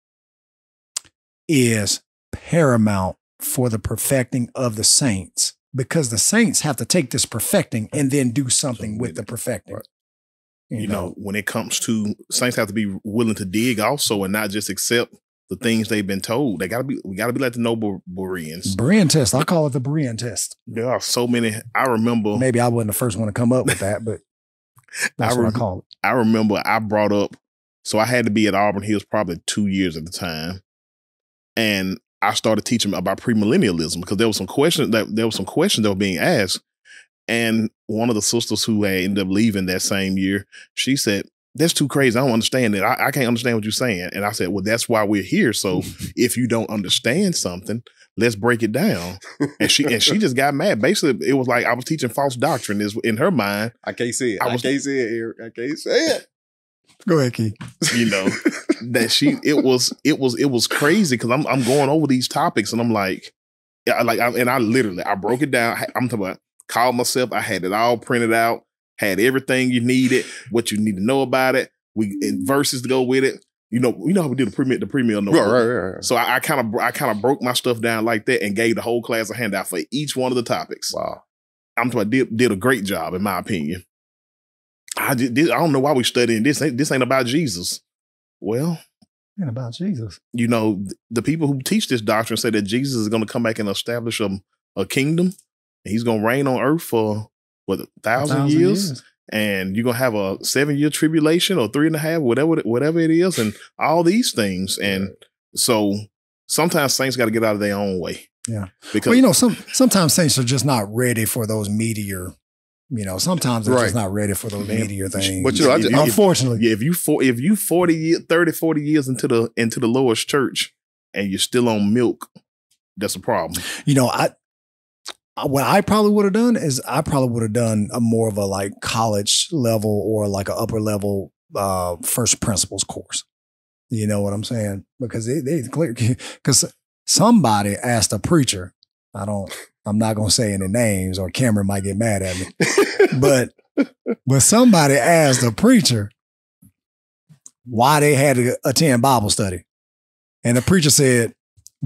is paramount for the perfecting of the saints because the saints have to take this perfecting and then do something with the perfecting.
Right.
You know, when it comes to saints have to be willing to dig also and not just accept the things they've been told. They gotta be we gotta be like the noble Bereans.
Berean test. I call it the Berean test.
There are so many I remember
Maybe I wasn't the first one to come up with that, but that's
I
what I call it.
I remember I brought up, so I had to be at Auburn Hills probably two years at the time, and I started teaching about premillennialism because there was some questions that there was some questions that were being asked, and one of the sisters who had ended up leaving that same year, she said, "That's too crazy. I don't understand it. I, I can't understand what you're saying." And I said, "Well, that's why we're here. So if you don't understand something." Let's break it down, and she and she just got mad. Basically, it was like I was teaching false doctrine. Is in her mind,
I can't see it.
I
I, can't see it, Eric. I can't say it.
Go ahead, Kee.
you know that she it was it was it was crazy because I'm I'm going over these topics and I'm like yeah like I, and I literally I broke it down I'm talking about called myself I had it all printed out had everything you needed what you need to know about it we and mm. verses to go with it you know you know how we did the premier the premier
Right, right, right, right.
so I kind of I kind of broke my stuff down like that and gave the whole class a handout for each one of the topics
Wow.
I'm talking did, did a great job in my opinion I just, I don't know why we studying this. Ain't, this ain't about Jesus. Well,
And about Jesus.
you know, th- the people who teach this doctrine say that Jesus is going to come back and establish a, a kingdom. And he's going to reign on earth for what a
A
thousand,
thousand
years, and you're gonna have a seven year tribulation or three and a half, whatever whatever it is, and all these things. And so sometimes saints got to get out of their own way.
Yeah.
because
Well, you know, some sometimes saints are just not ready for those meteor. You know, sometimes they're just not ready for those meteor things.
But you know, I just,
Unfortunately,
Yeah, if you for if you 40 year, 30, 40 years into the into the lowest church and you're still on milk, that's a problem.
you know, I what I probably would have done is I probably would have done a more of a like college level or like an upper level uh first principles course. You know what I'm saying? Because they they clear because somebody asked a preacher. I don't. I'm not gonna say any names, or Cameron might get mad at me. But but somebody asked a preacher why they had to attend Bible study, and the preacher said,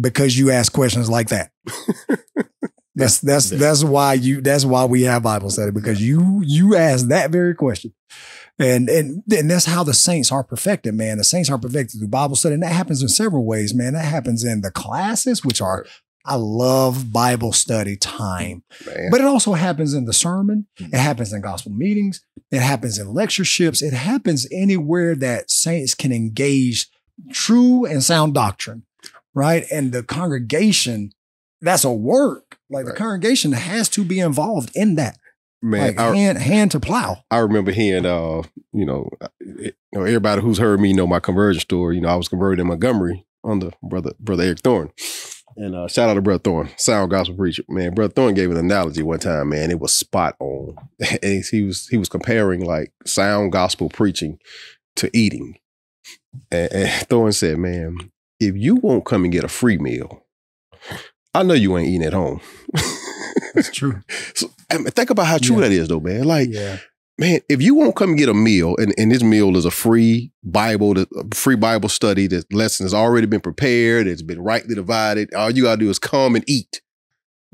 "Because you ask questions like that." That's that's that's why you that's why we have Bible study because you you ask that very question. And and and that's how the saints are perfected, man. The saints are perfected through Bible study. And that happens in several ways, man. That happens in the classes, which are I love Bible study time.
man.
But it also happens in the sermon. Mm-hmm. It happens in gospel meetings. It happens in lectureships. It happens anywhere that saints can engage true and sound doctrine, right? And the congregation, that's a work. Like
Right.
the congregation has to be involved in that,
man,
like
I,
hand hand to plow.
I remember hearing, uh, you know, it- you know, everybody who's heard me know my conversion story. You know, I was converted in Montgomery under brother brother Eric Thorne, and uh, shout out to brother Thorne, sound gospel preacher. Man, brother Thorne gave an analogy one time. Man, it was spot on, and he was he was comparing like sound gospel preaching to eating, and, and Thorne said, "Man, if you won't come and get a free meal." I know you ain't eating at home.
That's true.
so, I mean, think about how true
Yeah.
that is, though, man. Like,
Yeah.
man, if you won't come get a meal, and, and this meal is a free Bible, a free Bible study, the lesson has already been prepared, it's been rightly divided. All you gotta do is come and eat.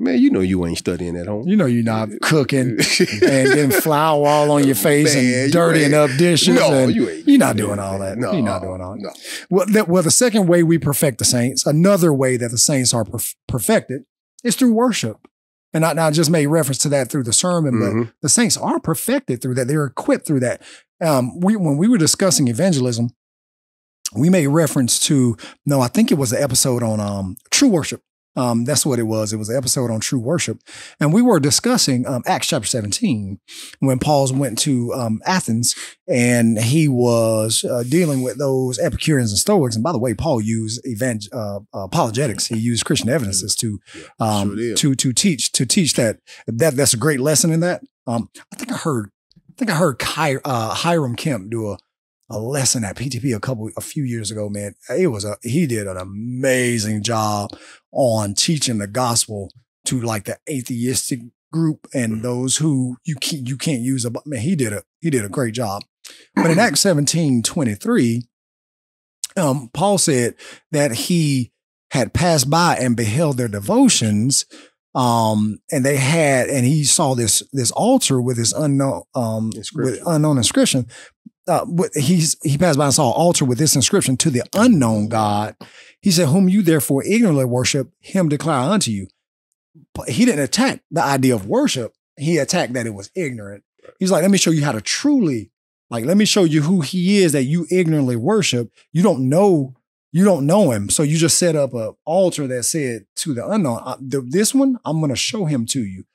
Man, you know you ain't studying at home.
You know you're not cooking and then flour all on your face
Man,
and dirtying up dishes.
no,
and
you ain't.
you're not doing all that.
No,
You're not doing all that.
No.
Well, the, well, the second way we perfect the saints, another way that the saints are perf- perfected, is through worship. And I, now I just made reference to that through the sermon, but
Mhm.
the saints are perfected through that. They're equipped through that. Um, we when we were discussing evangelism, we made reference to no, I think it was an episode on um, true worship. Um, that's what it was. It was an episode on true worship, and we were discussing um, Acts chapter seventeen when Paul's went to um, Athens and he was uh, dealing with those Epicureans and Stoics. And by the way, Paul used evang- uh, apologetics. He used Christian evidences to um,
Sure
to to teach to teach that that that's a great lesson in that. Um, I think I heard I think I heard Ky- uh, Hiram Kemp do a a lesson at PTP a couple a few years ago. Man, it was a he did an amazing job on teaching the gospel to like the atheistic group and those who you can't you can't use a man. He did a he did a great job. But in Acts seventeen twenty three, um, Paul said that he had passed by and beheld their devotions um and they had and he saw this this altar with this unknown um with unknown inscription uh he's he passed by and saw an altar with this inscription to the unknown god. He said whom you therefore ignorantly worship him declare unto you. But he didn't attack the idea of worship. He attacked that it was ignorant. He's like let me show you how to truly like let me show you who he is that you ignorantly worship. You don't know you don't know him. So you just set up a altar that said to the unknown. Uh, the, this one i'm going to show him to you.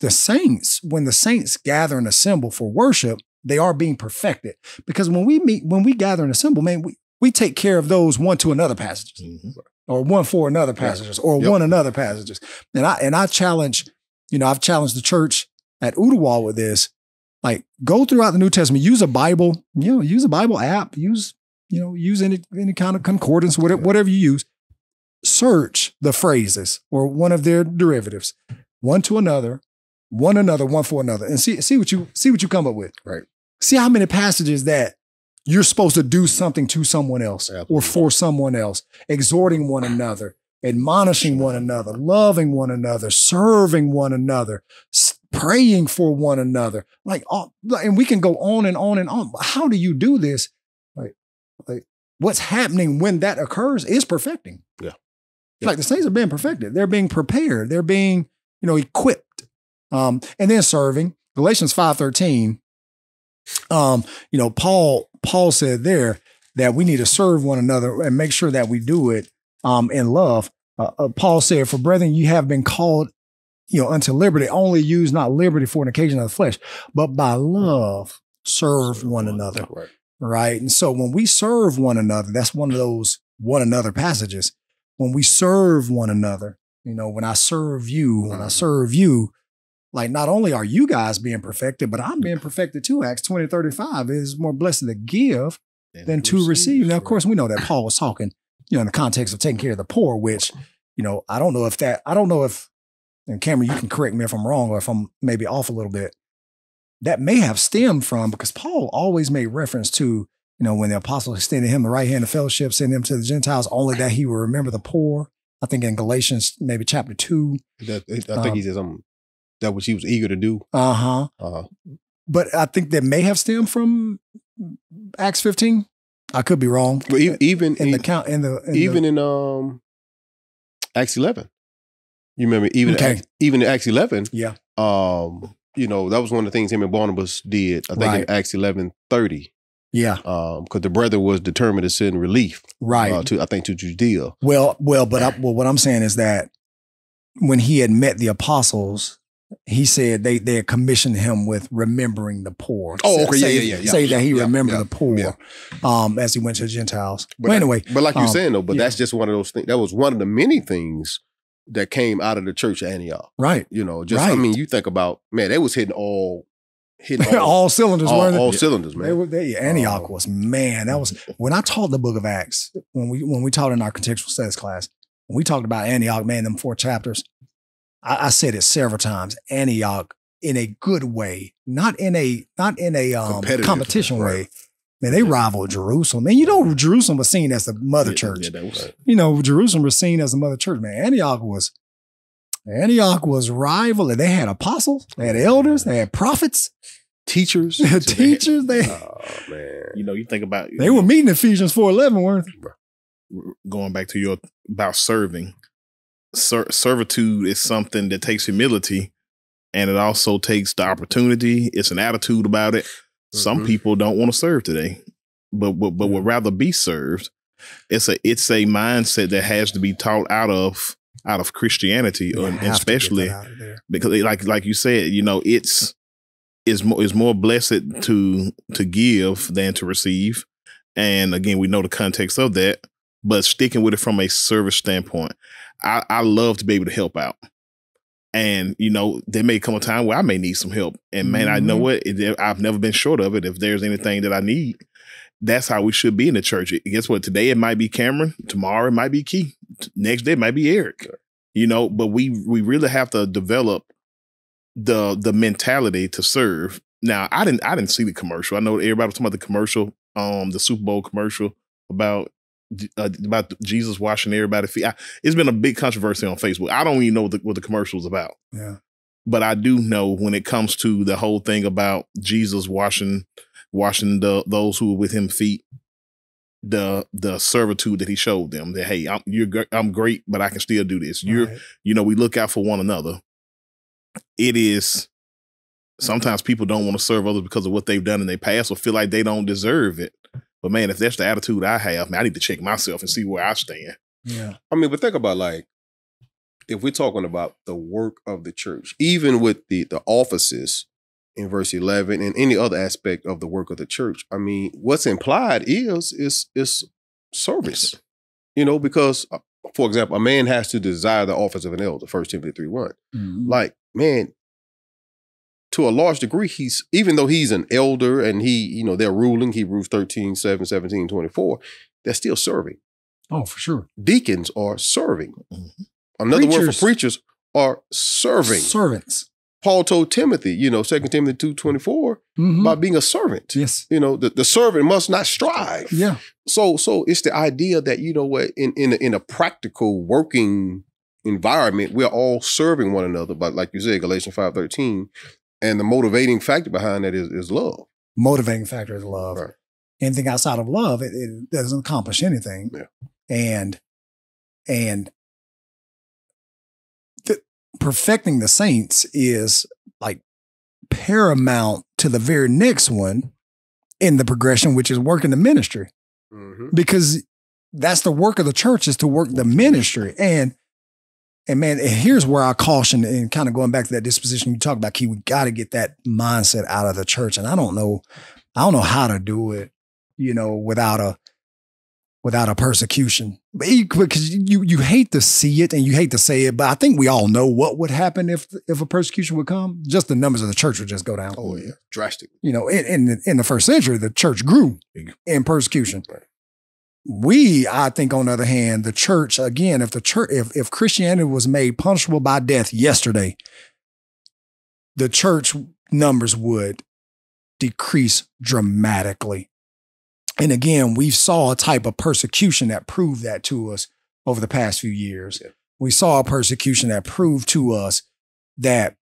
The saints when the saints gather and assemble for worship they are being perfected. Because when we meet when we gather and assemble man we, we take care of those one to another passages
Mhm.
or one for another passages or
Yep.
one another passages. And i and i challenge you know i've challenged the church at Udawal with this. Like go throughout the new testament use a bible you know use a bible app use you know use any any kind of concordance whatever, whatever you use. Search the phrases or one of their derivatives one to another one another one for another and see see what you see what you come up with.
Right.
See how many passages that you're supposed to do something to someone else or for someone else exhorting one another admonishing one another loving one another serving one another praying for one another like all, and we can go on and on and on how do you do this like Like what's happening when that occurs is perfecting.
Yeah.
Like the saints are being perfected. They're being prepared. They're being, you know, equipped. Um, and then serving. Galatians 5:13. Um, you know, Paul, Paul said there that we need to serve one another and make sure that we do it um in love. Uh, uh, Paul said, For brethren, you have been called, you know, unto liberty. Only use not liberty for an occasion of the flesh, but by love serve one another
Right.
right? And so when we serve one another, that's one of those one another passages. When we serve one another, you know, when I serve you, when I
Mhm.
serve you, like not only are you guys being perfected, but I'm being perfected too. Acts 20, 35 it is more blessed to give than to receive. Now, of course, we know that Paul was talking, you know, in the context of taking care of the poor, which, you know, I don't know if that, I don't know if, and Cameron, you can correct me if I'm wrong or if I'm maybe off a little bit. That may have stemmed from because Paul always made reference to, you know, when the apostles extended him the right hand of fellowship, sending him to the Gentiles, only that he would remember the poor. I think in Galatians, maybe chapter two.
That, I think
Um,
he said something that what he was eager to do.
Uh huh.
Uh, huh.
But I think that may have stemmed from Acts 15. I could be wrong.
but even
in the count, in the, in
even
the,
in um Acts eleven, you remember even
Okay.
Acts, even in Acts eleven,
yeah,
um, you know that was one of the things him and Barnabas did. I think
Right.
in Acts eleven thirty,
yeah,
um, because the brother was determined to send relief,
right.
uh, to I think to Judea.
Well, well, but I, well, what I'm saying is that when he had met the apostles, he said they they commissioned him with remembering the poor.
Oh, okay, yeah,
say,
yeah, yeah, yeah.
Say that he
Yeah,
remembered
yeah,
the poor, um, as he went to the Gentiles.
But
But anyway,
But like you're
um,
saying though, but that's just one of those things. That was one of the many things that came out of the church at Antioch.
right,
You know, just I mean, you think about man, they was hitting all hitting all,
all cylinders
all,
they?
all cylinders,
They
man.
were, they, Antioch
Um,
was man. That was when I taught the Book of Acts. When we when we taught in our contextual studies class, when we talked about Antioch, man, them four chapters. I, I said it several times. Antioch in a good way, not in a not in a um,
Competitive,
competition
right.
way. Man, they rivaled Jerusalem. Man, you know Jerusalem was seen as the mother
Yeah,
church.
Yeah, that was
You know Jerusalem was seen as the mother church. Man, Antioch was Antioch was rival. and They had apostles, they had elders, they had prophets,
Teachers.
teachers. They
Oh man.
you know, you think about
They were meeting Ephesians 4.11, weren't they?
going back to your about serving. Ser- servitude is something that takes humility, and it also takes the opportunity. It's an attitude about it. Some
Mhm.
people don't want to serve today, but but, but would rather be served. It's a it's a mindset that has to be taught out of out of Christianity,
You
and
have to get
especially because like like you said, you know, it's is more is more blessed to to give than to receive. And again, we know the context of that, but sticking with it from a service standpoint, I, I love to be able to help out. And you know, there may come a time where I may need some help. And man, I know
Mhm.
what I've never been short of it. If there's anything that I need, that's how we should be in the church. Guess what? Today it might be Cameron. Tomorrow it might be Kee. Next day it might be Eric. You know, but we we really have to develop the the mentality to serve. Now, I didn't I didn't see the commercial. I know everybody was talking about the commercial, um, the Super Bowl commercial about uh, about Jesus washing everybody's feet. I, it's been a big controversy on Facebook. I don't even know what the, what the commercial was about,
Yeah.
but I do know when it comes to the whole thing about Jesus washing washing the those who were with him feet. The the servitude that he showed them that hey I'm you're I'm great but I can still do this you're
Right.
you know, we look out for one another. It is sometimes people don't want to serve others because of what they've done in their past or feel like they don't deserve it. But man, if that's the attitude I have, man, I need to check myself and see where I stand.
Yeah.
I mean, but think about like if we're talking about the work of the church, even with the the offices in verse 11 and any other aspect of the work of the church, I mean, what's implied is is is service. You know, because uh, for example, a man has to desire the office of an elder, First Timothy 3 1.
Mhm.
Like, man, to a large degree, he's even though he's an elder and he, you know, they're ruling, Hebrews 13, 7, 17, 24, they're still serving
Oh, for sure.
deacons are serving.
Mhm.
Another word for preachers are serving.
Servants.
Paul told Timothy, you know, 2 Timothy 2.24,
Mhm.
about being a servant.
Yes.
You know, the, the servant must not strive.
Yeah.
So so it's the idea that, you know what, in in a, in a practical working environment, we're all serving one another. But like you said, Galatians 5.13, and the motivating factor behind that is, is love.
Motivating factor is love.
Right.
anything outside of love, it, it doesn't accomplish anything.
Yeah.
And and the, perfecting the saints is like paramount to the very next one in the progression, which is working the ministry
Mhm.
because that's the work of the church is to work the ministry and and man and here's where i caution and kind of going back to that disposition you talk about Kee we got to get that mindset out of the church and i don't know i don't know how to do it you know without a without a persecution. Because you you hate to see it and you hate to say it but i think we all know what would happen if if a persecution would come. Just the numbers of the church would just go down.
Oh yeah, drastically.
you know, in, in the- in the first century, the church grew in persecution. We, I think, on the other hand, the church again, if the church, if if Christianity was made punishable by death yesterday, the church numbers would decrease dramatically. And again, we saw a type of persecution that proved that to us over the past few years.
Yeah.
We saw a persecution that proved to us that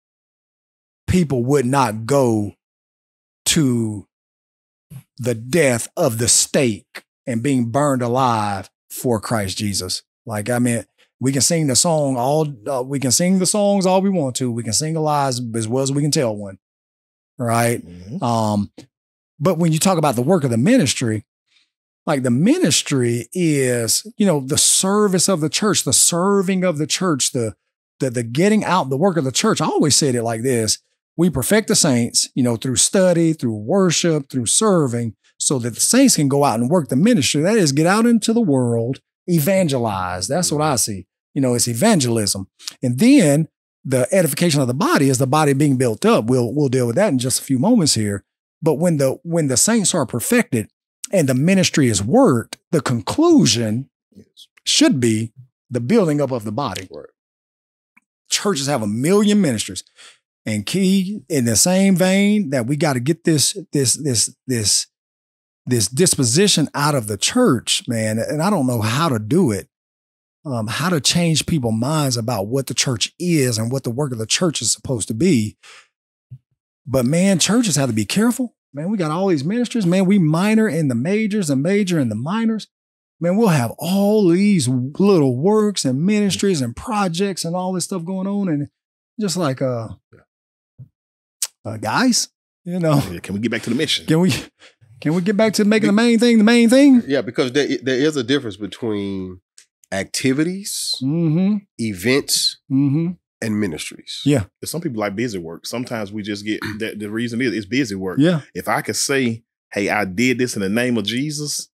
people would not go to the death of the stake and being burned alive for Christ Jesus. Like, I mean, we can sing the song all, uh, we can sing the songs all we want to. We can sing the lies as well as we can tell one. Right.
Mhm.
Um, but when you talk about the work of the ministry, like the ministry is, you know, the service of the church, the serving of the church, the the the getting out the work of the church. I always said it like this: we perfect the saints, you know, through study, through worship, through serving, so that the saints can go out and work the ministry. That is, get out into the world, evangelize. That's what I see. You know, it's evangelism, and then the edification of the body is the body being built up. We'll we'll deal with that in just a few moments here. But when the when the saints are perfected and the ministry is worked, the conclusion
Yes.
should be the building up of the body.
Right.
Churches have a million ministries. And Kee in the same vein that we got to get this this this this this disposition out of the church, man. And I don't know how to do it. Um, how to change people's minds about what the church is and what the work of the church is supposed to be. But man, churches have to be careful. Man, we got all these ministers. Man, we minor in the majors and major in the minors. Man, we'll have all these little works and ministries and projects and all this stuff going on. And just like, uh, uh guys, you know,
Can we get back to the mission?
can we can we get back to making the main thing the main thing?
Yeah, because there, there is a difference between activities,
Mm-hmm.
events,
Mm-hmm.
and ministries.
Yeah.
Some people like busy work. Sometimes we just get that. The reason is it's busy work.
Yeah.
If I could say, "Hey, I did this in the name of Jesus,"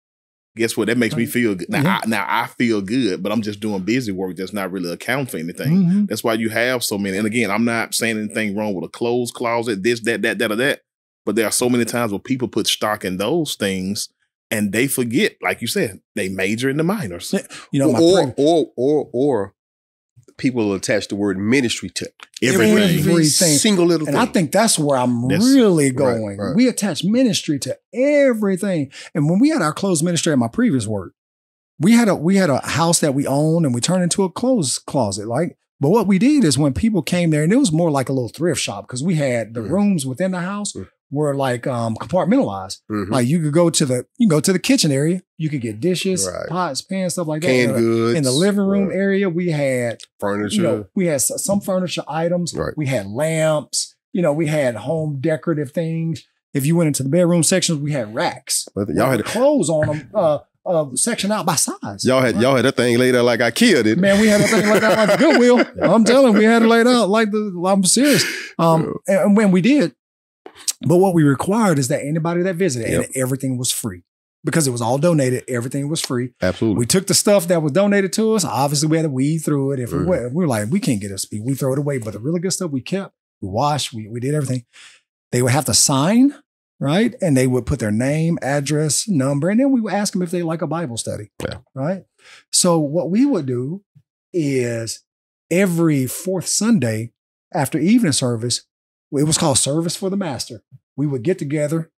guess what? That makes me feel good. Now,
Yeah.
I, now I feel good, but I'm just doing busy work that's not really account for anything.
Mhm.
That's why you have so many. And again, I'm not saying anything wrong with a clothes closet, this, that, that, that, or that. But there are so many times where people put stock in those things and they forget, like you said, they major in the minors.
You know, my
or,
pre-
or or or people attach the word ministry to
Everything.
Everything.
single little
And
thing.
I think that's where I'm
That's-
really going.
right.
We attach ministry to everything. And when we had our clothes ministry at my previous work, we had a we had a house that we owned and we turned into a clothes closet. Like, but what we did is when people came there, and it was more like a little thrift shop because we had the
Mhm.
rooms within the house
Mhm.
Were like um compartmentalized.
Mhm.
Like you could go to the you can go to the kitchen area, you could get dishes,
Right.
pots, pans, stuff like
canned
that. Uh,
goods
In the living room
right,
area, we had
furniture.
you know, we had some furniture items.
Right.
We had lamps. You know, we had home decorative things. If you went into the bedroom sections, we had racks.
but y'all had
clothes on them, uh, uh, section out by size.
y'all had y'all had that thing laid out like IKEA did.
Man, we had a thing like that like the Goodwill. I'm telling you, we had it laid out like the. I'm serious. Um, and when we did, but what we required is that anybody that visited,
Yep.
and everything was free because it was all donated. Everything was free.
Absolutely.
We took the stuff that was donated to us. Obviously, we had to weed through it. If we,
Mhm.
were, we were like, we can't get this, we throw it away. But the really good stuff we kept, we washed, we, we did everything. They would have to sign, right? And they would put their name, address, number, and then we would ask them if they like a Bible study,
Yeah.
right? So what we would do is every fourth Sunday after evening service, it was called Service for the Master. We would get together,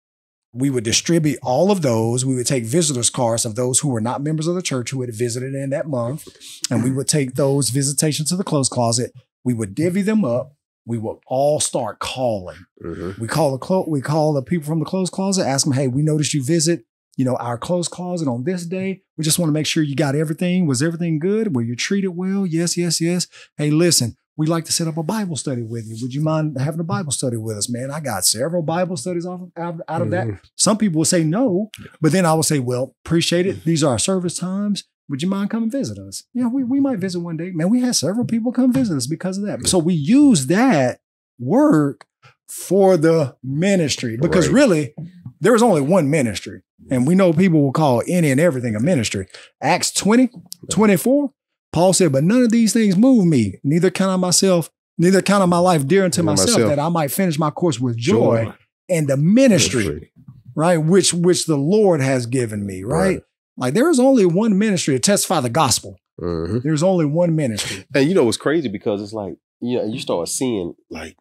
we would distribute all of those. We would take visitors cards of those who were not members of the church who had visited in that month, and we would take those visitations to the clothes closet. We would divvy them up. We would all start calling.
Mhm.
We call the clo- we call the people from the clothes closet, ask them, "Hey, we noticed you visit. you know, our clothes closet on this day. We just want to make sure you got everything. Was everything good? Were you treated well? Yes, yes, yes. Hey, listen, we'd like to set up a Bible study with you. Would you mind having a Bible study with us, man? I got several Bible studies off, out, out of that.
Mhm.
Some people will say no, but then I will say, well, appreciate it. These are our service times. Would you mind coming visit us? Yeah, we, we might visit one day. Man, we had several people come visit us because of that. So we use that work for the ministry because
Right.
really there is only one ministry. And we know people will call any and everything a ministry. Acts 20, 24, Paul said, But none of these things move me. Neither count I myself, neither count I my life dear unto myself,
myself.
that I might finish my course with joy, and the ministry, right? Which which the Lord has given me, right?
Right.
Like there is only one ministry to testify the gospel.
Mhm.
There's only one ministry.
And you know what's crazy because it's like you know you start seeing like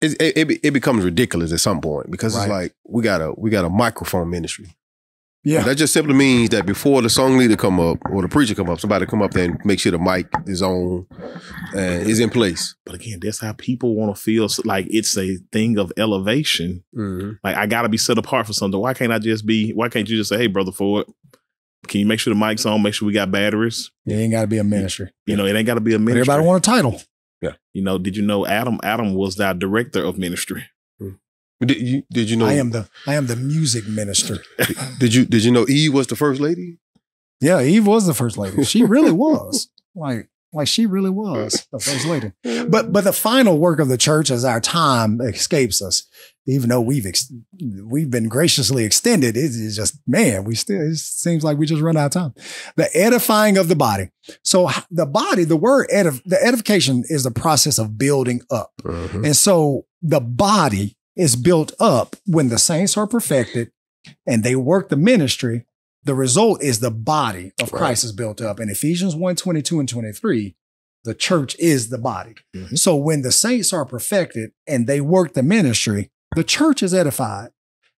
it it, it, becomes ridiculous at some point because it's like we got a we got a microphone ministry.
Yeah.
That just simply means that before the song leader come up or the preacher come up, somebody come up there and make sure the mic is on and is in place.
But again, that's how people want to feel so- like it's a thing of elevation. Mm-hmm. Like I got to be set apart for something. Why can't I just be? Why can't you just say, "Hey, brother Ford, can you make sure the mic's on? Make sure we got batteries."
It ain't got to be a ministry.
You know, it ain't got to be a
But
ministry.
everybody want a title. Yeah.
You know, did you know Adam? Adam was our director of ministry.
Did you did you know
I am the I am the music minister.
did you did you know Eve was the first lady?
Yeah, Eve was the first lady. She really was. Like like she really was the first lady. But but the final work of the church as our time escapes us, even though we've ex- we've been graciously extended, it is just man, we still it seems like we just run out of time. The edifying of the body. So the body, the word edif- the edification is the process of building up.
Mhm.
And so the body is built up when the saints are perfected and they work the ministry. The result is the body of
Right.
Christ is built up. In Ephesians 1 22 and 23, the church is the body.
Mhm.
So when the saints are perfected and they work the ministry, the church is edified.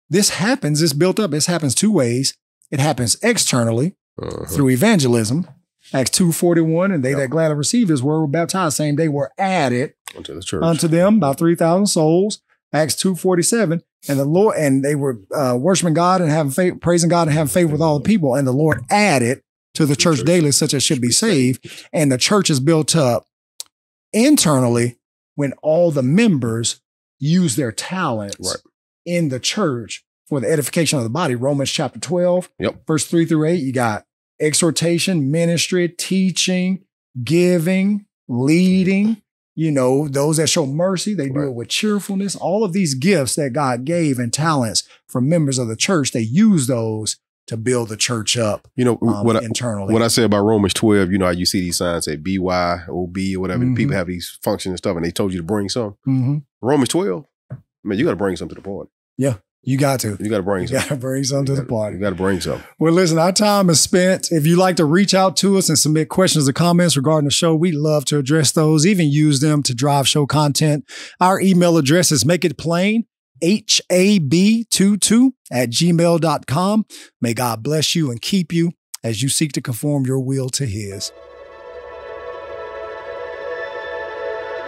This happens, it's built up. This happens two ways. It happens externally
Mhm.
through evangelism. Acts 2:41, and they
Yep.
that gladly received his word were baptized, saying they were added
Unto the church.
unto them about 3,000 souls. Acts 2.47. And the Lord, and they were uh, worshiping God and having faith, praising God and having faith with all the people. And the Lord added to the church daily such as should be saved. And the church is built up internally when all the members use their talents
Right.
in the church for the edification of the body. Romans chapter 12,
Yep.
verse 3 through 8, you got exhortation, ministry, teaching, giving, leading. You know, those that show mercy, they do it with cheerfulness. All of these gifts that God gave and talents for members of the church, they use those to build the church up
You know
um,
what I,
internally.
what I say about Romans 12, you know, how you see these signs say BY, OB, or whatever.
Mhm.
People have these functions and stuff, and they told you to bring some.
Mhm.
Romans 12, man, you got to bring some to the party.
You got to.
You got to bring
You
some.
got to bring some to the party.
You got to bring some.
Well, listen, our time is spent. If you'd like to reach out to us and submit questions or comments regarding the show, we'd love to address those, even use them to drive show content. Our email address is make it plain, HAB22 at gmail.com. May God bless you and keep you as you seek to conform your will to his.